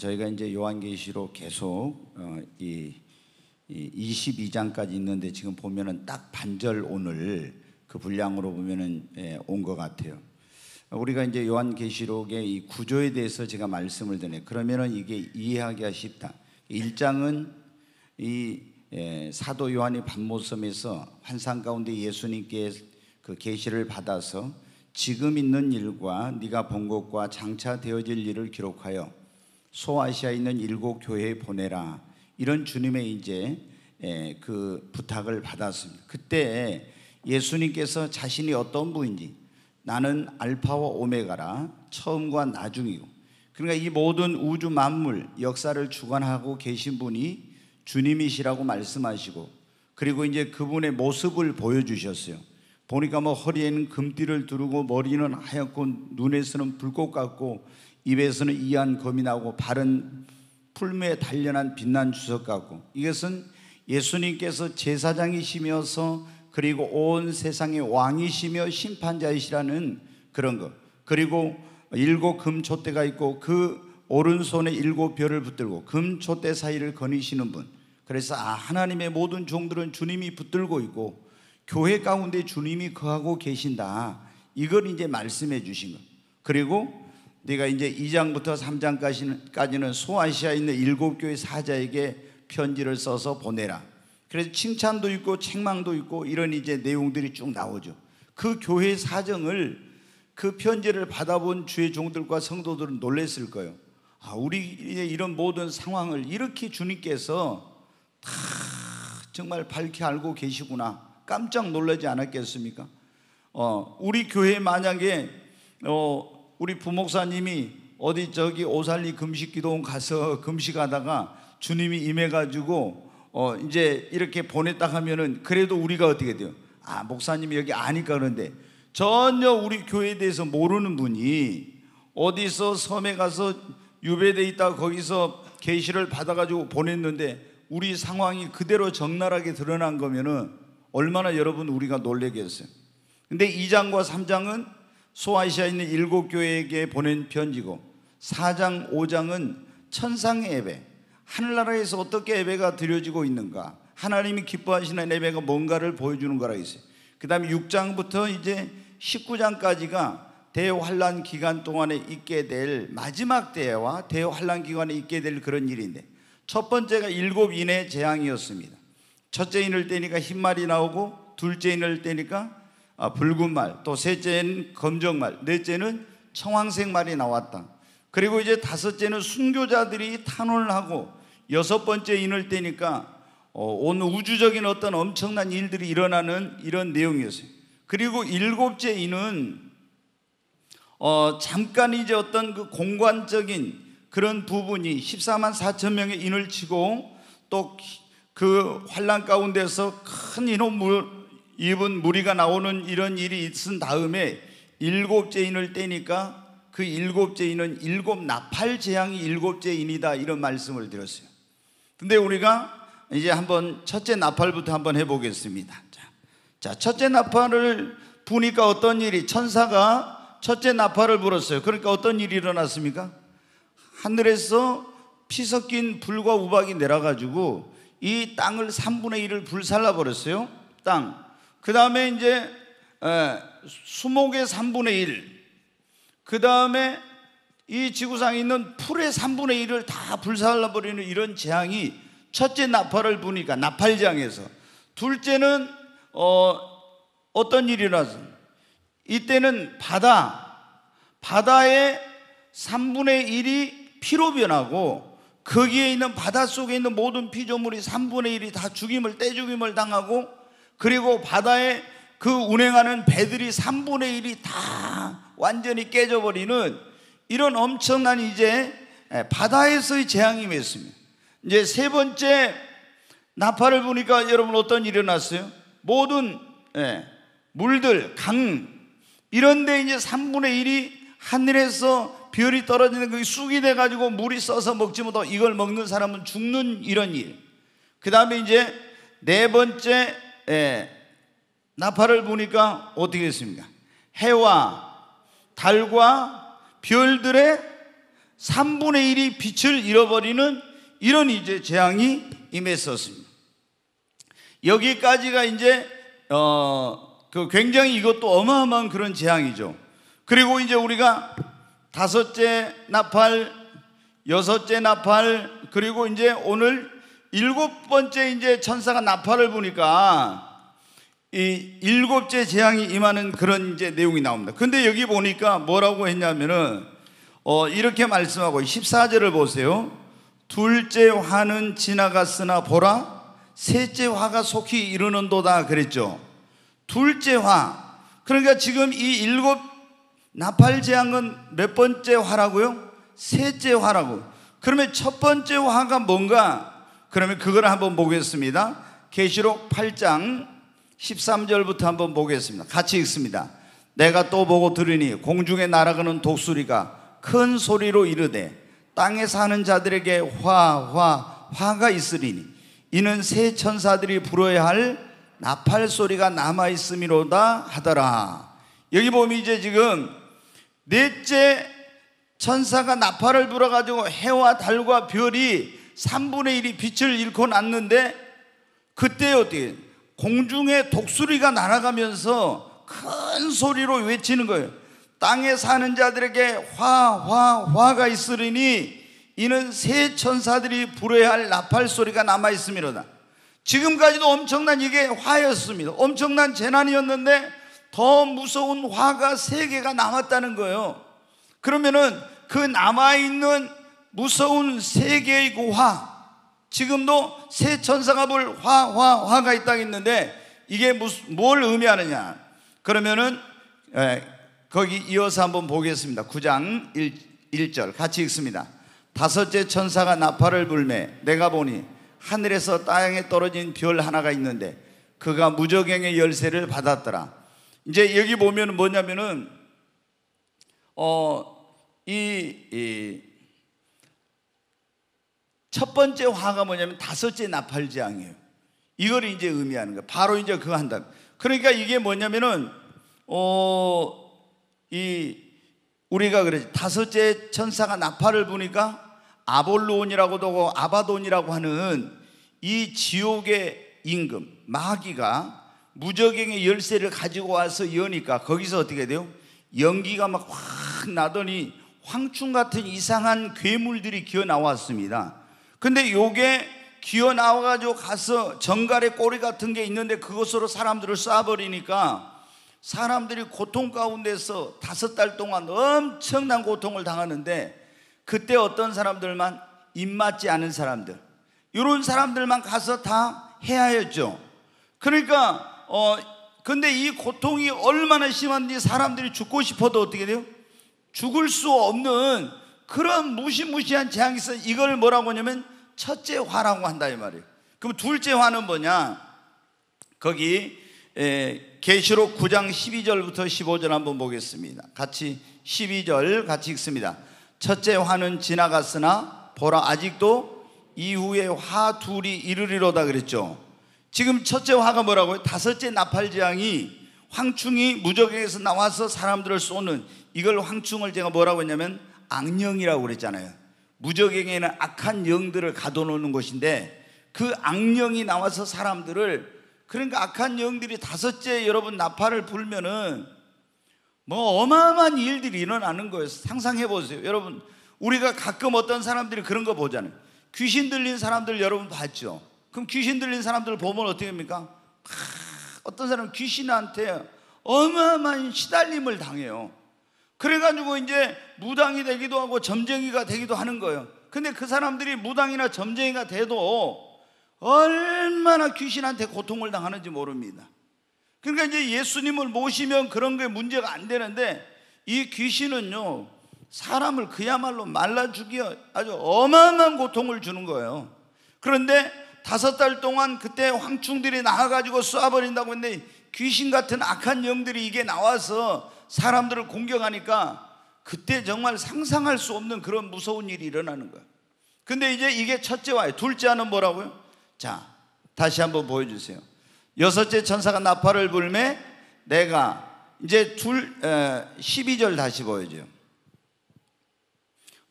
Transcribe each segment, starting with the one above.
네, 저희가 이제 요한계시록 계속 어, 이, 이 22장까지 있는데 지금 보면은 딱 반절 오늘 그 분량으로 보면은 예, 온것 같아요. 우리가 이제 요한계시록의 이 구조에 대해서 제가 말씀을 드네. 그러면은 이게 이해하기가 쉽다. 1장은 이 예, 사도 요한이 반모섬에서 환상 가운데 예수님께 그 계시를 받아서 지금 있는 일과 네가 본 것과 장차 되어질 일을 기록하여 소아시아에 있는 일곱 교회에 보내라 이런 주님의 이제 예, 그 부탁을 받았습니다. 그때 예수님께서 자신이 어떤 분인지 나는 알파와 오메가라 처음과 나중이고 그러니까 이 모든 우주 만물 역사를 주관하고 계신 분이 주님이시라고 말씀하시고 그리고 이제 그분의 모습을 보여주셨어요. 보니까 뭐 허리에는 금띠를 두르고 머리는 하얗고 눈에서는 불꽃 같고 입에서는 이한 검이 나오고 발은 풀무에 단련한 빛난 주석 같고 이것은 예수님께서 제사장이시면서 그리고 온 세상의 왕이시며 심판자이시라는 그런 것 그리고 일곱 금촛대가 있고 그 오른손에 일곱 별을 붙들고 금촛대 사이를 거니시는 분 그래서 아 하나님의 모든 종들은 주님이 붙들고 있고 교회 가운데 주님이 거하고 계신다. 이걸 이제 말씀해 주신 것. 그리고 내가 이제 2장부터 3장까지는 소아시아에 있는 일곱 교회 사자에게 편지를 써서 보내라. 그래서 칭찬도 있고 책망도 있고 이런 이제 내용들이 쭉 나오죠. 그 교회 사정을 그 편지를 받아본 주의 종들과 성도들은 놀랬을 거예요. 아, 우리의 이런 모든 상황을 이렇게 주님께서 다 정말 밝게 알고 계시구나. 깜짝 놀라지 않았겠습니까? 어, 우리 교회 만약에 어, 우리 부목사님이 어디 저기 오살리 금식 기도원 가서 금식하다가 주님이 임해가지고 어, 이제 이렇게 보냈다 하면은 그래도 우리가 어떻게 돼요? 아 목사님이 여기 아니까 그런데 전혀 우리 교회에 대해서 모르는 분이 어디서 섬에 가서 유배돼 있다 거기서 계시를 받아가지고 보냈는데 우리 상황이 그대로 적나라하게 드러난 거면은 얼마나 여러분 우리가 놀래겠어요. 근데 2장과 3장은 소아시아에 있는 일곱 교회에게 보낸 편지고 4장, 5장은 천상의 예배, 하늘나라에서 어떻게 예배가 드려지고 있는가, 하나님이 기뻐하시는 예배가 뭔가를 보여주는 거라 있어요. 그 다음에 6장부터 이제 19장까지가 대환란 기간 동안에 있게 될 마지막 때와 대환란 기간에 있게 될 그런 일인데 첫 번째가 일곱 인의 재앙이었습니다. 첫째 인을 떼니까 흰말이 나오고 둘째 인을 떼니까 아, 붉은 말, 또 셋째는 검정 말, 넷째는 청황색 말이 나왔다. 그리고 이제 다섯째는 순교자들이 탄원을 하고 여섯 번째 인을 떼니까 어, 온 우주적인 어떤 엄청난 일들이 일어나는 이런 내용이었어요. 그리고 일곱째 인은 어, 잠깐 이제 어떤 그 공관적인 그런 부분이 14만 4천 명의 인을 치고 또 그 환란 가운데서 큰 인원 입은 무리가 나오는 이런 일이 있은 다음에 일곱째 인을 떼니까 그 일곱째 인은 일곱 나팔 재앙이 일곱째 인이다 이런 말씀을 드렸어요. 근데 우리가 이제 한번 첫째 나팔부터 한번 해보겠습니다. 자, 자 첫째 나팔을 부니까 어떤 일이 천사가 첫째 나팔을 불었어요. 그러니까 어떤 일이 일어났습니까? 하늘에서 피 섞인 불과 우박이 내려가지고 이 땅을 3분의 1을 불살라 버렸어요. 땅. 그 다음에 이제 수목의 3분의 1. 그 다음에 이 지구상에 있는 풀의 3분의 1을 다 불살라 버리는 이런 재앙이 첫째 나팔을 부니까 나팔장에서 둘째는 어, 어떤 일이 일어났어요? 이때는 바다 바다의 3분의 1이 피로 변하고 거기에 있는 바닷속에 있는 모든 피조물이 3분의 1이 다 죽임을 떼죽임을 당하고 그리고 바다에 그 운행하는 배들이 3분의 1이 다 완전히 깨져버리는 이런 엄청난 이제 바다에서의 재앙이 맺습니다. 이제 세 번째 나팔을 보니까 여러분 어떤 일이 일어났어요? 모든 물들, 강 이런데 이제 3분의 1이 하늘에서 별이 떨어지는 그 쑥이 돼가지고 물이 써서 먹지 못하고 이걸 먹는 사람은 죽는 이런 일. 그 다음에 이제 네 번째 예, 나팔을 보니까 어떻게 됐습니까? 해와 달과 별들의 3분의 1이 빛을 잃어버리는 이런 이제 재앙이 임했었습니다. 여기까지가 이제 어 그 굉장히 이것도 어마어마한 그런 재앙이죠. 그리고 이제 우리가 다섯째 나팔, 여섯째 나팔, 그리고 이제 오늘 일곱 번째 이제 천사가 나팔을 부니까 이 일곱째 재앙이 임하는 그런 이제 내용이 나옵니다. 근데 여기 보니까 뭐라고 했냐면은 어 이렇게 말씀하고 14절을 보세요. 둘째 화는 지나갔으나 보라 셋째 화가 속히 이르는도다 그랬죠. 둘째 화. 그러니까 지금 이 일곱 나팔 재앙은 몇 번째 화라고요? 셋째 화라고. 그러면 첫 번째 화가 뭔가? 그러면 그걸 한번 보겠습니다. 계시록 8장 13절부터 한번 보겠습니다. 같이 읽습니다. 내가 또 보고 들으니 공중에 날아가는 독수리가 큰 소리로 이르되 땅에 사는 자들에게 화, 화, 화가 있으리니 이는 새 천사들이 불어야 할 나팔 소리가 남아 있음이로다 하더라. 여기 보면 이제 지금 넷째 천사가 나팔을 불어 가지고 해와 달과 별이 3분의 1이 빛을 잃고 났는데 그때 어떻게 공중에 독수리가 날아가면서 큰 소리로 외치는 거예요. 땅에 사는 자들에게 화, 화, 화가 있으리니 이는 새 천사들이 불어야 할 나팔 소리가 남아 있음이로다. 지금까지도 엄청난 이게 화였습니다. 엄청난 재난이었는데 더 무서운 화가 세 개가 남았다는 거예요. 그러면은 그 남아있는 무서운 세 개의 그 화, 지금도 새 천사가 볼 화, 화, 화가 있다 했는데 이게 무슨, 뭘 의미하느냐? 그러면은, 에, 거기 이어서 한번 보겠습니다. 9장 1, 1절 같이 읽습니다. 다섯째 천사가 나팔을 불매 내가 보니 하늘에서 땅에 떨어진 별 하나가 있는데 그가 무적행의 열쇠를 받았더라. 이제 여기 보면 뭐냐면은 어 이 첫 번째 화가 뭐냐면 다섯째 나팔재앙이에요. 이걸 이제 의미하는 거예요. 바로 이제 그거 한다. 그러니까 이게 뭐냐면은 어 이 우리가 그래 다섯째 천사가 나팔을 부니까 아볼로온이라고도 하고 아바돈이라고 하는 이 지옥의 임금 마귀가 무적행의 열쇠를 가지고 와서 여니까 거기서 어떻게 돼요? 연기가 막 확 나더니 황충 같은 이상한 괴물들이 기어 나왔습니다. 근데 요게 기어 나와가지고 가서 정갈의 꼬리 같은 게 있는데 그것으로 사람들을 쏴버리니까 사람들이 고통 가운데서 다섯 달 동안 엄청난 고통을 당하는데 그때 어떤 사람들만 입맞지 않은 사람들 이런 사람들만 가서 다 해야였죠. 그러니까 어 근데 이 고통이 얼마나 심한지 사람들이 죽고 싶어도 어떻게 돼요? 죽을 수 없는 그런 무시무시한 재앙이 있어. 이걸 뭐라고 하냐면 첫째 화라고 한다 이 말이에요. 그럼 둘째 화는 뭐냐? 거기 계시록 9장 12절부터 15절 한번 보겠습니다. 같이 12절 같이 읽습니다. 첫째 화는 지나갔으나 보라 아직도 이후에 화 둘이 이르리로다 그랬죠. 지금 첫째 화가 뭐라고요? 다섯째 나팔 재앙이 황충이 무적에서 나와서 사람들을 쏘는 이걸 황충을 제가 뭐라고 했냐면 악령이라고 그랬잖아요. 무적에게는 악한 영들을 가둬놓는 것인데 그 악령이 나와서 사람들을 그러니까 악한 영들이 다섯째 여러분 나팔을 불면은 뭐 어마어마한 일들이 일어나는 거예요. 상상해 보세요. 여러분 우리가 가끔 어떤 사람들이 그런 거 보잖아요. 귀신 들린 사람들 여러분 봤죠? 그럼 귀신 들린 사람들 보면 어떻게 합니까? 어떤 사람은 귀신한테 어마어마한 시달림을 당해요. 그래가지고 이제 무당이 되기도 하고 점쟁이가 되기도 하는 거예요. 근데 그 사람들이 무당이나 점쟁이가 돼도 얼마나 귀신한테 고통을 당하는지 모릅니다. 그러니까 이제 예수님을 모시면 그런 게 문제가 안 되는데 이 귀신은요, 사람을 그야말로 말라 죽여 아주 어마어마한 고통을 주는 거예요. 그런데 다섯 달 동안 그때 황충들이 나와가지고 쏴버린다고 했는데 귀신 같은 악한 영들이 이게 나와서 사람들을 공격하니까 그때 정말 상상할 수 없는 그런 무서운 일이 일어나는 거예요. 근데 이제 이게 첫째 와요. 둘째는 뭐라고요? 자, 다시 한번 보여주세요. 여섯째 천사가 나팔을 불매 내가 이제 둘, 에, 12절 다시 보여줘요.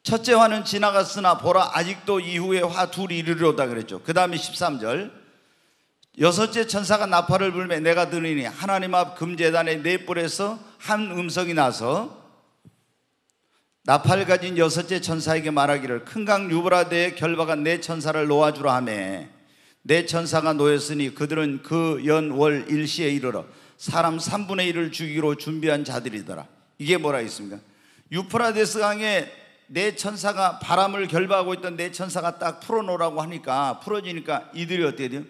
첫째 화는 지나갔으나 보라 아직도 이후에 화 둘이 이르리로다 그랬죠. 그 다음에 13절 여섯째 천사가 나팔을 불매 내가 들으니 하나님 앞 금제단의 네 뿔에서 한 음성이 나서 나팔 가진 여섯째 천사에게 말하기를 큰 강 유브라데의 결박한 네 천사를 놓아주라 하매 네 천사가 놓였으니 그들은 그 연월 일시에 이르러 사람 3분의 1을 죽이기로 준비한 자들이더라 이게 뭐라 있습니까? 유프라데스 강에 네 천사가 바람을 결박하고 있던 네 천사가 딱 풀어놓으라고 하니까 풀어지니까 이들이 어떻게 돼요?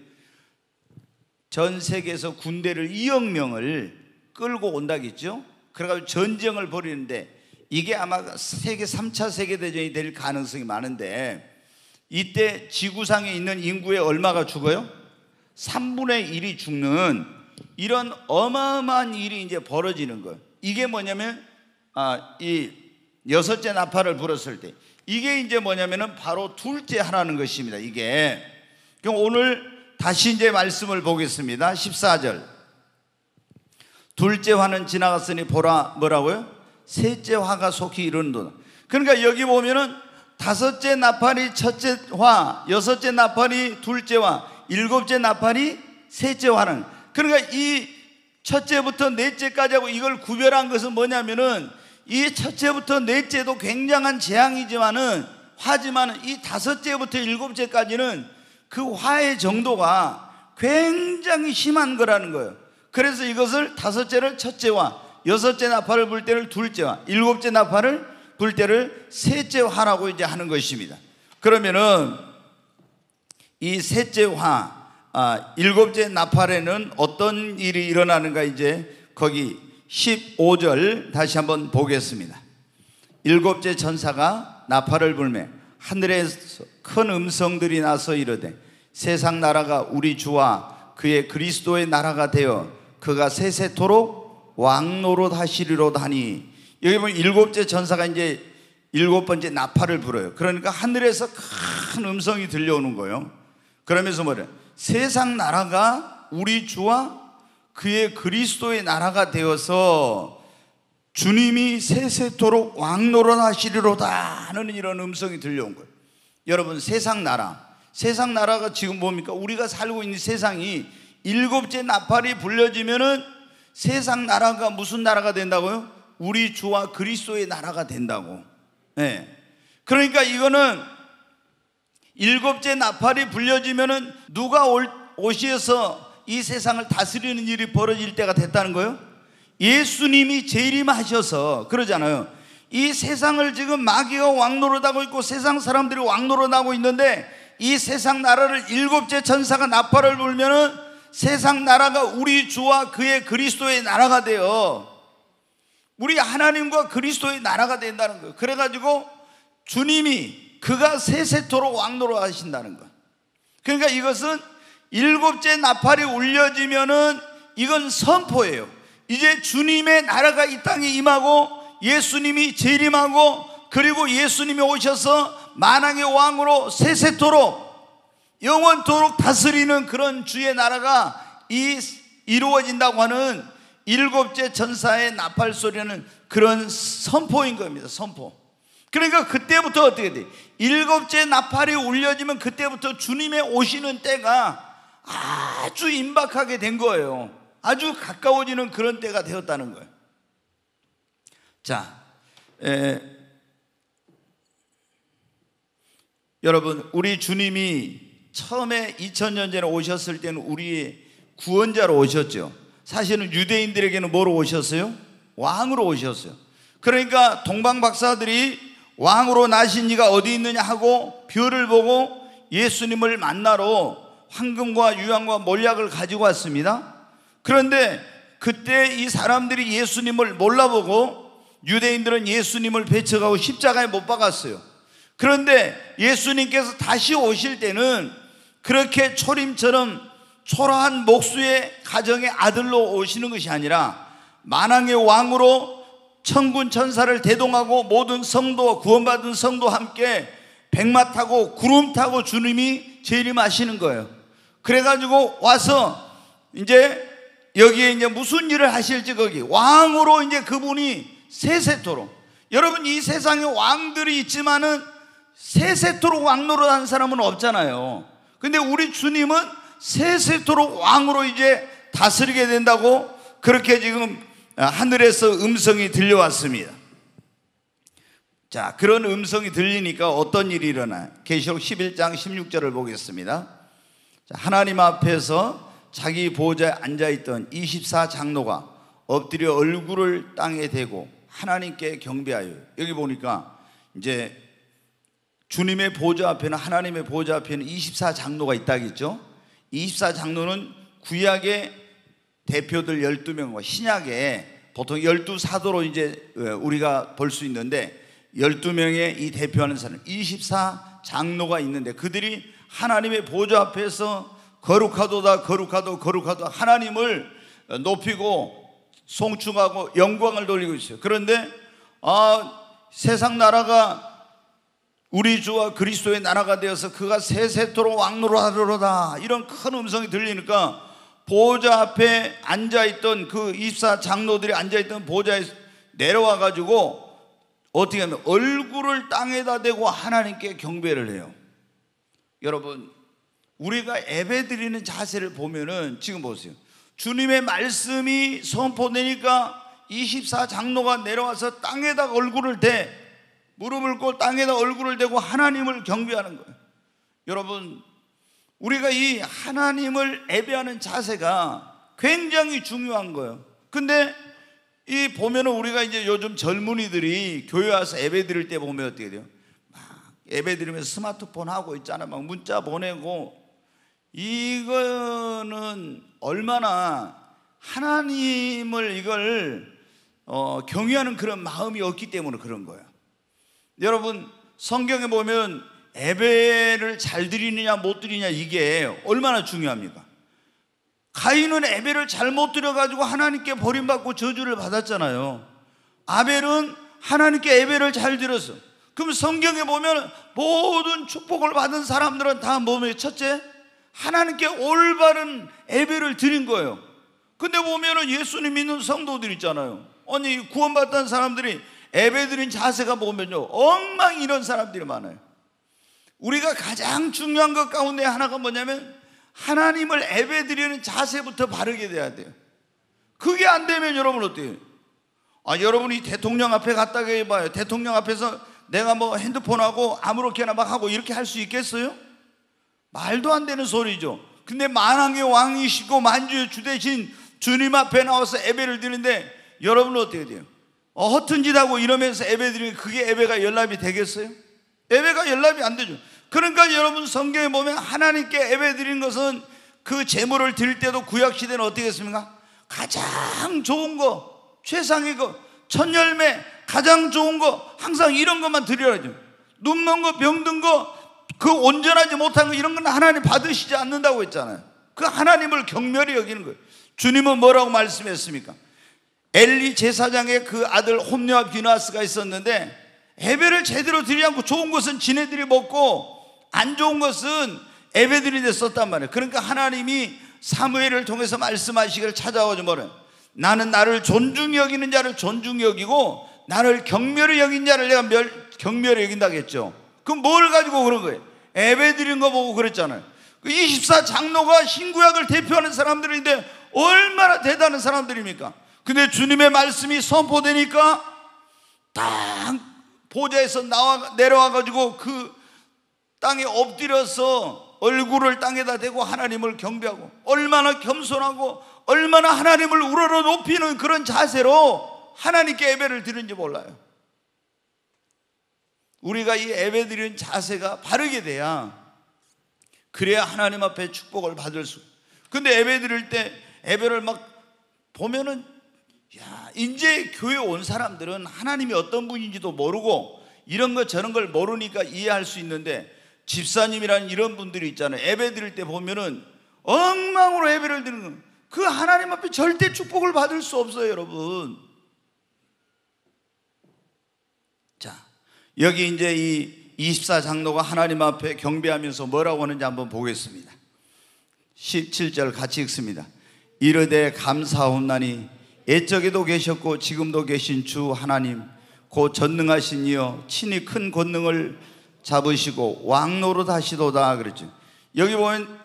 전 세계에서 군대를 2억 명을 끌고 온다겠죠? 그래가지고 전쟁을 벌이는데 이게 아마 세계 3차 세계대전이 될 가능성이 많은데 이때 지구상에 있는 인구의 얼마가 죽어요? 3분의 1이 죽는 이런 어마어마한 일이 이제 벌어지는 거예요. 이게 뭐냐면 아, 이 여섯째 나팔을 불었을 때 이게 이제 뭐냐면은 바로 둘째 하라는 것입니다. 이게 그럼 오늘 다시 이제 말씀을 보겠습니다. 14절. 둘째 화는 지나갔으니 보라 뭐라고요? 셋째 화가 속히 이르는도다. 그러니까 여기 보면은 다섯째 나팔이 첫째 화, 여섯째 나팔이 둘째 화, 일곱째 나팔이 셋째 화는 그러니까 이 첫째부터 넷째까지 하고 이걸 구별한 것은 뭐냐면은 이 첫째부터 넷째도 굉장한 재앙이지만은 화지만은 이 다섯째부터 일곱째까지는 그 화의 정도가 굉장히 심한 거라는 거예요. 그래서 이것을 다섯째를 첫째와 여섯째 나팔을 불 때를 둘째와 일곱째 나팔을 불 때를 셋째 화라고 이제 하는 것입니다. 그러면은 이 셋째 화, 아, 일곱째 나팔에는 어떤 일이 일어나는가 이제 거기 15절 다시 한번 보겠습니다. 일곱째 천사가 나팔을 불매 하늘에서 큰 음성들이 나서 이르되 세상 나라가 우리 주와 그의 그리스도의 나라가 되어 그가 세세토록 왕노릇 하시리로다 하니 여기 보면 일곱째 전사가 이제 일곱 번째 나팔을 불어요. 그러니까 하늘에서 큰 음성이 들려오는 거예요. 그러면서 뭐래? 세상 나라가 우리 주와 그의 그리스도의 나라가 되어서 주님이 세세토록 왕노릇 하시리로다 하는 이런 음성이 들려온 거예요. 여러분 세상 나라, 세상 나라가 지금 뭡니까? 우리가 살고 있는 세상이 일곱째 나팔이 불려지면은 세상 나라가 무슨 나라가 된다고요? 우리 주와 그리스도의 나라가 된다고. 네. 그러니까 이거는 일곱째 나팔이 불려지면은 누가 올, 오시어서 이 세상을 다스리는 일이 벌어질 때가 됐다는 거예요? 예수님이 재림하셔서 그러잖아요. 이 세상을 지금 마귀가 왕노릇하고 있고 세상 사람들이 왕노릇하고 있는데 이 세상 나라를 일곱째 천사가 나팔을 불면은 세상 나라가 우리 주와 그의 그리스도의 나라가 되어 우리 하나님과 그리스도의 나라가 된다는 거예요. 그래가지고 주님이 그가 세세토록 왕노릇 하신다는 거예요. 그러니까 이것은 일곱째 나팔이 울려지면은 이건 선포예요. 이제 주님의 나라가 이 땅에 임하고 예수님이 재림하고 그리고 예수님이 오셔서 만왕의 왕으로 세세토록 영원토록 다스리는 그런 주의 나라가 이 이루어진다고 하는 일곱째 전사의 나팔 소리는 그런 선포인 겁니다. 선포. 그러니까 그때부터 어떻게 돼? 일곱째 나팔이 울려지면 그때부터 주님의 오시는 때가 아주 임박하게 된 거예요. 아주 가까워지는 그런 때가 되었다는 거예요. 자, 에, 여러분, 우리 주님이 처음에 2000년 전에 오셨을 때는 우리의 구원자로 오셨죠. 사실은 유대인들에게는 뭐로 오셨어요? 왕으로 오셨어요. 그러니까 동방 박사들이 왕으로 나신 이가 어디 있느냐 하고 별을 보고 예수님을 만나러 황금과 유황과 몰약을 가지고 왔습니다. 그런데 그때 이 사람들이 예수님을 몰라보고 유대인들은 예수님을 배척하고 십자가에 못 박았어요. 그런데 예수님께서 다시 오실 때는 그렇게 초림처럼 초라한 목수의 가정의 아들로 오시는 것이 아니라 만왕의 왕으로 천군 천사를 대동하고 모든 성도 구원받은 성도 함께 백마 타고 구름 타고 주님이 재림하시는 거예요. 그래가지고 와서 이제 여기에 이제 무슨 일을 하실지 거기 왕으로 이제 그분이 세세토록 여러분 이 세상에 왕들이 있지만은 세세토록 왕노릇 한 사람은 없잖아요. 근데 우리 주님은 세세토록 왕으로 이제 다스리게 된다고 그렇게 지금 하늘에서 음성이 들려왔습니다. 자, 그런 음성이 들리니까 어떤 일이 일어나? 계시록 11장 16절을 보겠습니다. 자, 하나님 앞에서 자기 보좌에 앉아 있던 24 장로가 엎드려 얼굴을 땅에 대고 하나님께 경배하여 여기 보니까 이제 주님의 보좌 앞에는 하나님의 보좌 앞에는 24 장로가 있다겠죠. 24 장로는 구약의 대표들 12명과 신약에 보통 12사도로 이제 어, 우리가 볼 수 있는데 12명의 이 대표하는 사람 24 장로가 있는데 그들이 하나님의 보좌 앞에서 거룩하도다 거룩하도 거룩하도 하나님을 높이고 송충하고 영광을 돌리고 있어요. 그런데 아 세상 나라가 우리 주와 그리스도의 나라가 되어서 그가 세세토록 왕노로 하리로다 이런 큰 음성이 들리니까 보좌 앞에 앉아 있던 그 입사 장로들이 앉아 있던 보좌에 내려와 가지고 어떻게 하면 얼굴을 땅에다 대고 하나님께 경배를 해요. 여러분, 우리가 예배 드리는 자세를 보면은 지금 보세요. 주님의 말씀이 선포되니까 24 장로가 내려와서 땅에다 얼굴을 대 무릎을 꿇고 땅에다 얼굴을 대고 하나님을 경배하는 거예요. 여러분, 우리가 이 하나님을 예배하는 자세가 굉장히 중요한 거예요. 근데 이 보면은 우리가 이제 요즘 젊은이들이 교회 와서 예배 드릴 때 보면 어떻게 돼요? 막 예배 드리면서 스마트폰 하고 있잖아. 막 문자 보내고 이거는 얼마나 하나님을 이걸 어, 경외하는 그런 마음이 없기 때문에 그런 거예요. 여러분 성경에 보면 예배를 잘 드리느냐 못 드리냐 이게 얼마나 중요합니까? 가인은 예배를 잘 못 드려가지고 하나님께 버림받고 저주를 받았잖아요. 아벨은 하나님께 예배를 잘 드렸어. 그럼 성경에 보면 모든 축복을 받은 사람들은 다 뭐며 첫째 하나님께 올바른 예배를 드린 거예요. 근데 보면은 예수님 믿는 성도들 있잖아요. 아니 구원받던 사람들이 예배 드린 자세가 보면요 엉망 이런 사람들이 많아요. 우리가 가장 중요한 것 가운데 하나가 뭐냐면 하나님을 예배 드리는 자세부터 바르게 돼야 돼요. 그게 안 되면 여러분 어때요? 아, 여러분이 대통령 앞에 갔다가 해봐요. 대통령 앞에서 내가 뭐 핸드폰하고 아무렇게나 막 하고 이렇게 할 수 있겠어요? 말도 안 되는 소리죠. 근데 만왕의 왕이시고 만주의 주 대신 주님 앞에 나와서 예배를 드리는데 여러분은 어떻게 돼요? 어, 허튼 짓 하고 이러면서 예배 드리면 그게 예배가 연락이 되겠어요? 예배가 연락이 안 되죠. 그러니까 여러분 성경에 보면 하나님께 예배 드리는 것은 그 제물을 드릴 때도 구약 시대는 어떻게 했습니까? 가장 좋은 거, 최상의 거, 첫 열매, 가장 좋은 거, 항상 이런 것만 드려야죠. 눈먼 거, 병든 거, 그 온전하지 못한 거 이런 건 하나님 받으시지 않는다고 했잖아요. 그 하나님을 경멸히 여기는 거예요. 주님은 뭐라고 말씀했습니까? 엘리 제사장의 그 아들 홈녀와 비나스가 있었는데 예배를 제대로 드리지 않고 좋은 것은 지네들이 먹고 안 좋은 것은 데 썼단 말이에요. 그러니까 하나님이 사무엘을 통해서 말씀하시기를 찾아오죠 뭐래. 나는 나를 존중히 여기는 자를 존중히 여기고 나를 경멸히 여긴 자를 내가 멸, 경멸히 여긴다겠죠. 그럼 뭘 가지고 그런 거예요? 예배 드린 거 보고 그랬잖아요. 그 24 장로가 신구약을 대표하는 사람들인데 얼마나 대단한 사람들입니까? 근데 주님의 말씀이 선포되니까 딱 보좌에서 나와 내려와 가지고 그 땅에 엎드려서 얼굴을 땅에다 대고 하나님을 경배하고 얼마나 겸손하고 얼마나 하나님을 우러러 높이는 그런 자세로 하나님께 예배를 드리는지 몰라요. 우리가 이 예배 드리는 자세가 바르게 돼야 그래야 하나님 앞에 축복을 받을 수. 근데 예배 드릴 때 예배를 막 보면은 야, 이제 교회 온 사람들은 하나님이 어떤 분인지도 모르고 이런 거 저런 걸 모르니까 이해할 수 있는데 집사님이라는 이런 분들이 있잖아요. 예배 드릴 때 보면은 엉망으로 예배를 드리는 그 하나님 앞에 절대 축복을 받을 수 없어요, 여러분. 자, 여기 이제 이 24장로가 하나님 앞에 경배하면서 뭐라고 하는지 한번 보겠습니다. 17절 같이 읽습니다. 이르되 감사하옵나니 옛적에도 계셨고 지금도 계신 주 하나님 곧 전능하신 이여 친히 큰 권능을 잡으시고 왕노로 하시도다 그랬죠. 여기 보면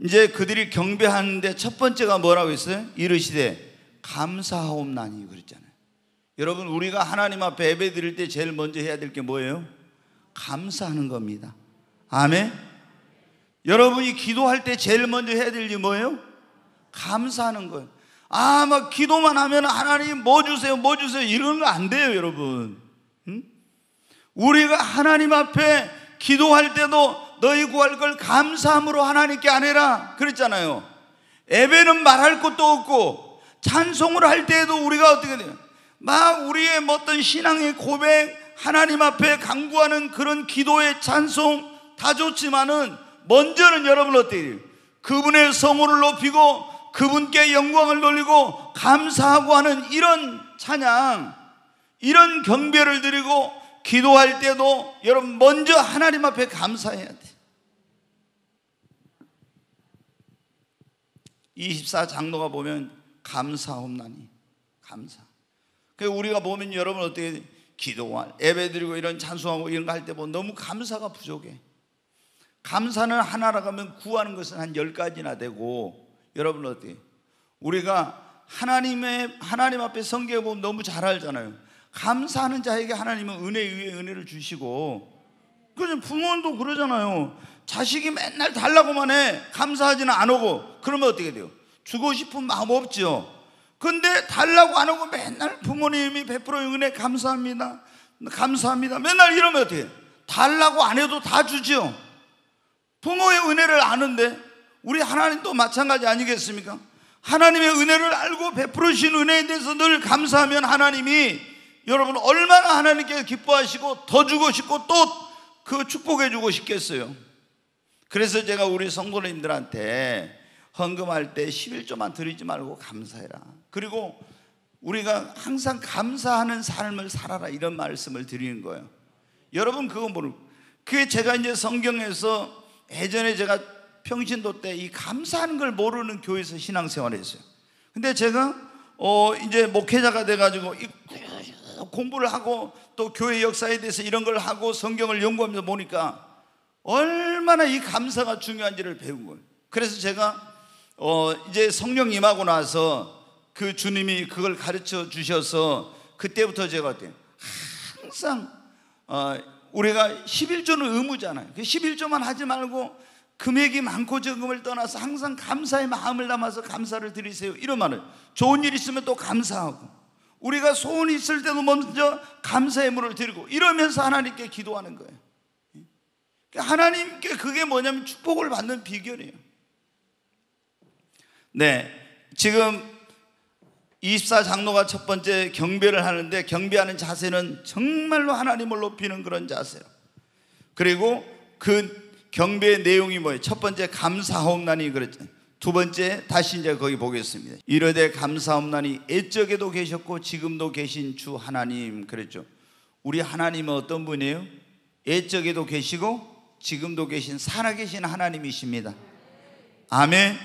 이제 그들이 경배하는데 첫 번째가 뭐라고 했어요? 이르시되 감사하옵나니 그랬잖아요. 여러분 우리가 하나님 앞에 예배 드릴 때 제일 먼저 해야 될 게 뭐예요? 감사하는 겁니다. 아멘. 여러분이 기도할 때 제일 먼저 해야 될 일이 뭐예요? 감사하는 거예요. 아, 막 기도만 하면 하나님 뭐 주세요, 뭐 주세요. 이런 거 안 돼요, 여러분. 응? 우리가 하나님 앞에 기도할 때도 너희 구할 걸 감사함으로 하나님께 아내라 그랬잖아요. 예배는 말할 것도 없고 찬송을 할 때에도 우리가 어떻게 돼요? 막 우리의 뭐 어떤 신앙의 고백, 하나님 앞에 강구하는 그런 기도의 찬송 다 좋지만은 먼저는 여러분 돼요? 그분의 성호를 높이고 그분께 영광을 돌리고 감사하고 하는 이런 찬양, 이런 경배를 드리고 기도할 때도 여러분 먼저 하나님 앞에 감사해야 돼. 24 장로가 보면 감사옵나니 감사. 그 우리가 보면 여러분 어떻게 기도와 예배 드리고 이런 찬송하고 이런 거 할 때 보면 너무 감사가 부족해. 감사는 하나라고 하면 구하는 것은 한 열 가지나 되고 여러분 어떻게 우리가 하나님의 하나님 앞에 성경에 보면 너무 잘 알잖아요. 감사하는 자에게 하나님은 은혜 위에 은혜를 주시고 그죠 부모도 그러잖아요. 자식이 맨날 달라고만 해 감사하지는 안 하고 그러면 어떻게 돼요? 주고 싶은 마음 없죠. 근데 달라고 안 하고 맨날 부모님이 베풀어 은혜 감사합니다. 감사합니다. 맨날 이러면 어떻게? 달라고 안 해도 다 주죠. 부모의 은혜를 아는데 우리 하나님도 마찬가지 아니겠습니까? 하나님의 은혜를 알고 베풀으신 은혜에 대해서 늘 감사하면 하나님이 여러분 얼마나 하나님께 기뻐하시고 더 주고 싶고 또 그 축복해 주고 싶겠어요. 그래서 제가 우리 성도님들한테 헌금할 때 11조만 드리지 말고 감사해라. 그리고 우리가 항상 감사하는 삶을 살아라 이런 말씀을 드리는 거예요. 여러분 그거 모르 그게 제가 이제 성경에서 예전에 제가 평신도 때 이 감사하는 걸 모르는 교회에서 신앙생활을 했어요. 근데 제가 어 이제 목회자가 돼 가지고 공부를 하고 또 교회 역사에 대해서 이런 걸 하고 성경을 연구하면서 보니까 얼마나 이 감사가 중요한지를 배운 거예요. 그래서 제가 어 이제 성령 임하고 나서 그 주님이 그걸 가르쳐 주셔서 그때부터 제가 어때요? 항상 어 우리가 11조는 의무잖아요. 11조만 그 하지 말고 금액이 많고 적음을 떠나서 항상 감사의 마음을 담아서 감사를 드리세요. 이런 말을 좋은 일 있으면 또 감사하고 우리가 소원이 있을 때도 먼저 감사의 물을 드리고 이러면서 하나님께 기도하는 거예요. 그러니까 하나님께 그게 뭐냐면 축복을 받는 비결이에요. 네. 지금 24 장로가 첫 번째 경배를 하는데 경배하는 자세는 정말로 하나님을 높이는 그런 자세요. 그리고 그 경배의 내용이 뭐예요? 첫 번째 감사하옵나니 그랬죠. 두 번째 다시 이제 거기 보겠습니다. 이르되 감사옵나니 애적에도 계셨고 지금도 계신 주 하나님 그랬죠. 우리 하나님은 어떤 분이에요? 애적에도 계시고 지금도 계신 살아계신 하나님이십니다. 아멘.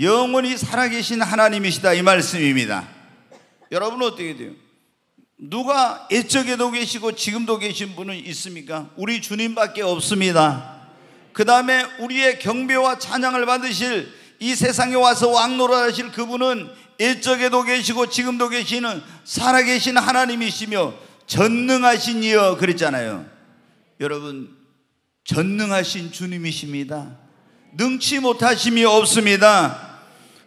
영원히 살아계신 하나님이시다 이 말씀입니다. 여러분 어떻게 돼요? 누가 옛적에도 계시고 지금도 계신 분은 있습니까? 우리 주님밖에 없습니다. 그 다음에 우리의 경배와 찬양을 받으실 이 세상에 와서 왕노릇하실 그분은 옛적에도 계시고 지금도 계시는 살아계신 하나님이시며 전능하신 이여 그랬잖아요. 여러분 전능하신 주님이십니다. 능치 못하심이 없습니다.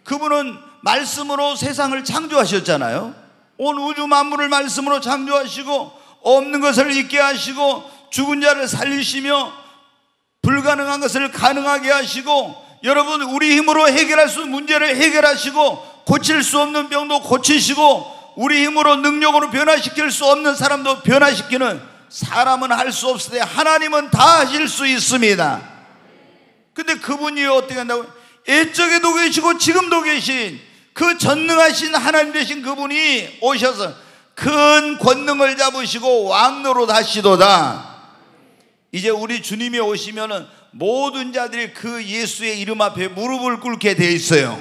그분은 말씀으로 세상을 창조하셨잖아요. 온 우주 만물을 말씀으로 창조하시고 없는 것을 있게 하시고 죽은 자를 살리시며 불가능한 것을 가능하게 하시고 여러분 우리 힘으로 해결할 수 문제를 해결하시고 고칠 수 없는 병도 고치시고 우리 힘으로 능력으로 변화시킬 수 없는 사람도 변화시키는 사람은 할수때 하나님은 다 하실 수 있습니다. 근데 그분이 어떻게 한다고? 옛적에도 계시고 지금도 계신 그 전능하신 하나님 되신 그분이 오셔서 큰 권능을 잡으시고 왕노로 하시도다. 이제 우리 주님이 오시면은 모든 자들이 그 예수의 이름 앞에 무릎을 꿇게 돼 있어요.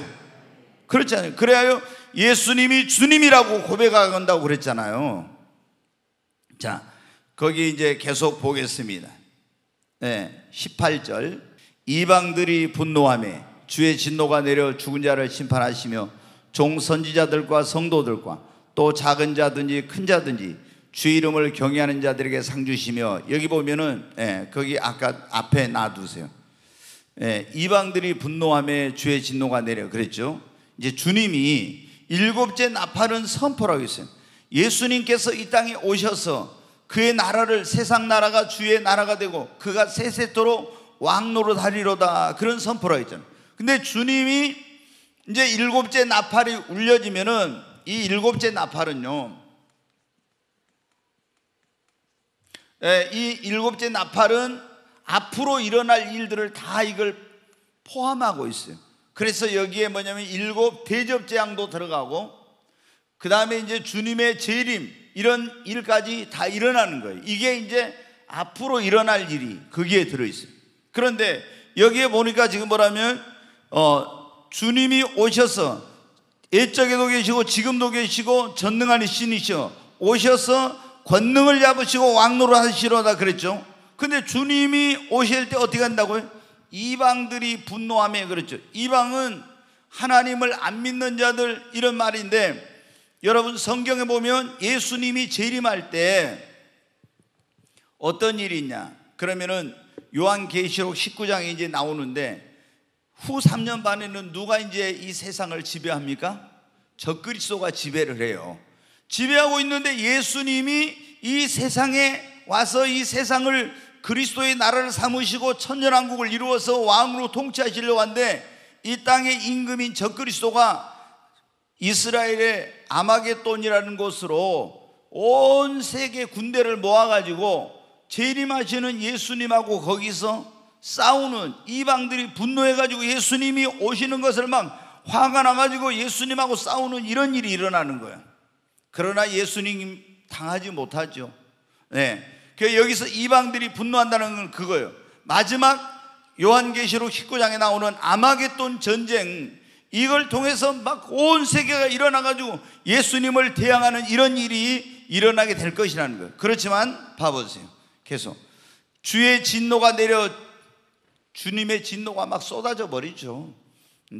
그렇잖아요. 그래야 예수님이 주님이라고 고백한다고 그랬잖아요. 자, 거기 이제 계속 보겠습니다. 네, 18절. 이방들이 분노함에 주의 진노가 내려 죽은 자를 심판하시며 종 선지자들과 성도들과 또 작은 자든지 큰 자든지 주 이름을 경외하는 자들에게 상 주시며 여기 보면은 예, 거기 아까 앞에 놔두세요. 예, 이방들이 분노함에 주의 진노가 내려 그랬죠. 이제 주님이 일곱째 나팔은 선포라고 했어요. 예수님께서 이 땅에 오셔서 그의 나라를 세상 나라가 주의 나라가 되고 그가 세세토록 왕노릇 하리로다 그런 선포라고 했잖아요. 근데 주님이 이제 일곱째 나팔이 울려지면은 이 일곱째 나팔은요. 예, 이 일곱째 나팔은 앞으로 일어날 일들을 다 이걸 포함하고 있어요. 그래서 여기에 뭐냐면 일곱 대접 재앙도 들어가고 그 다음에 이제 주님의 재림 이런 일까지 다 일어나는 거예요. 이게 이제 앞으로 일어날 일이 거기에 들어 있어요. 그런데 여기에 보니까 지금 뭐라면 어, 주님이 오셔서 옛적에도 계시고 지금도 계시고 전능한 신이셔 오셔서 권능을 잡으시고 왕노를 하시로다 그랬죠. 근데 주님이 오실 때 어떻게 한다고요? 이방들이 분노하며 그랬죠. 이방은 하나님을 안 믿는 자들 이런 말인데 여러분 성경에 보면 예수님이 재림할 때 어떤 일이 있냐? 그러면은 요한계시록 19장에 이제 나오는데 후 3년 반에는 누가 이제 이 세상을 지배합니까? 적그리스도가 지배를 해요. 지배하고 있는데 예수님이 이 세상에 와서 이 세상을 그리스도의 나라를 삼으시고 천년왕국을 이루어서 왕으로 통치하시려고 하는데 이 땅의 임금인 적그리스도가 이스라엘의 아마겟돈이라는 곳으로 온 세계 군대를 모아가지고 재림하시는 예수님하고 거기서 싸우는 이방들이 분노해가지고 예수님이 오시는 것을 막 화가 나가지고 예수님하고 싸우는 이런 일이 일어나는 거예요. 그러나 예수님 당하지 못하죠. 네. 그 여기서 이방들이 분노한다는 건 그거예요. 마지막 요한계시록 19장에 나오는 아마겟돈 전쟁 이걸 통해서 막 온 세계가 일어나 가지고 예수님을 대항하는 이런 일이 일어나게 될 것이라는 거예요. 그렇지만 봐보세요. 계속 주의 진노가 내려 주님의 진노가 막 쏟아져 버리죠.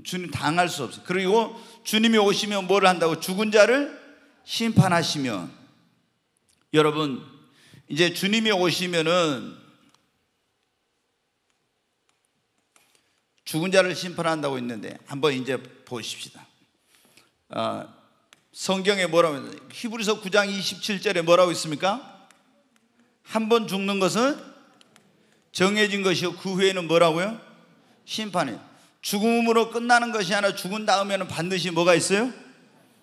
주님 당할 수 없어요. 그리고 주님이 오시면 뭘 한다고 죽은 자를 심판하시면 여러분 이제 주님이 오시면은 죽은 자를 심판한다고 했는데 한번 이제 보십시다. 어, 성경에 뭐라고 히브리서 9장 27절에 뭐라고 있습니까? 한 번 죽는 것은 정해진 것이요 그 후에는 뭐라고요? 심판이 죽음으로 끝나는 것이 아니라 죽은 다음에는 반드시 뭐가 있어요?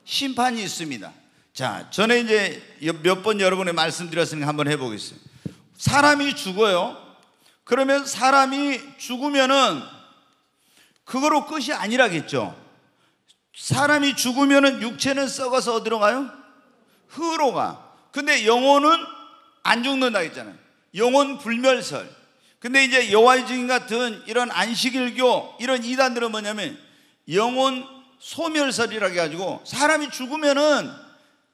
심판이 있습니다. 자, 전에 이제 몇 번 여러분에 말씀드렸으니까 한번 해보겠습니다. 사람이 죽어요. 그러면 사람이 죽으면은 그거로 끝이 아니라겠죠. 사람이 죽으면은 육체는 썩어서 어디로 가요? 흙으로 가. 근데 영혼은 안 죽는다 했잖아요. 영혼 불멸설. 근데 이제 여호와의 증인 같은 이런 안식일교 이런 이단들은 뭐냐면 영혼 소멸설이라 해 가지고 사람이 죽으면은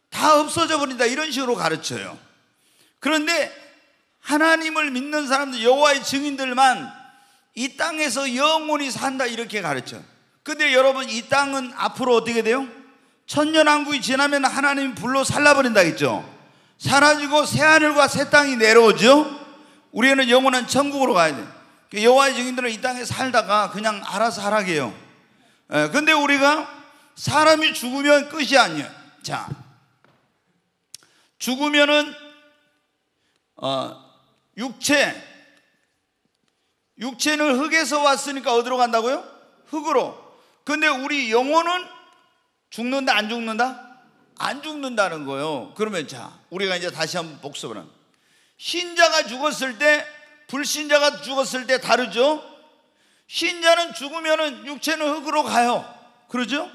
다 없어져 버린다 이런 식으로 가르쳐요. 그런데 하나님을 믿는 사람들 여호와의 증인들만 이 땅에서 영원히 산다 이렇게 가르쳐. 근데 여러분 이 땅은 앞으로 어떻게 돼요? 천년왕국이 지나면 하나님 불로 살라버린다 했죠. 사라지고 새 하늘과 새 땅이 내려오죠. 우리는 영원한 천국으로 가야 돼. 그 여호와의 증인들은 이 땅에 살다가 그냥 알아서 하라게요. 예, 근데 우리가 사람이 죽으면 끝이 아니에요. 자, 죽으면은 어, 육체 육체는 흙에서 왔으니까 어디로 간다고요? 흙으로. 근데 우리 영혼은 죽는다 안 죽는다? 안 죽는다는 거예요. 그러면 자, 우리가 이제 다시 한번 복습을 합니다. 신자가 죽었을 때 불신자가 죽었을 때 다르죠? 신자는 죽으면은 육체는 흙으로 가요. 그러죠?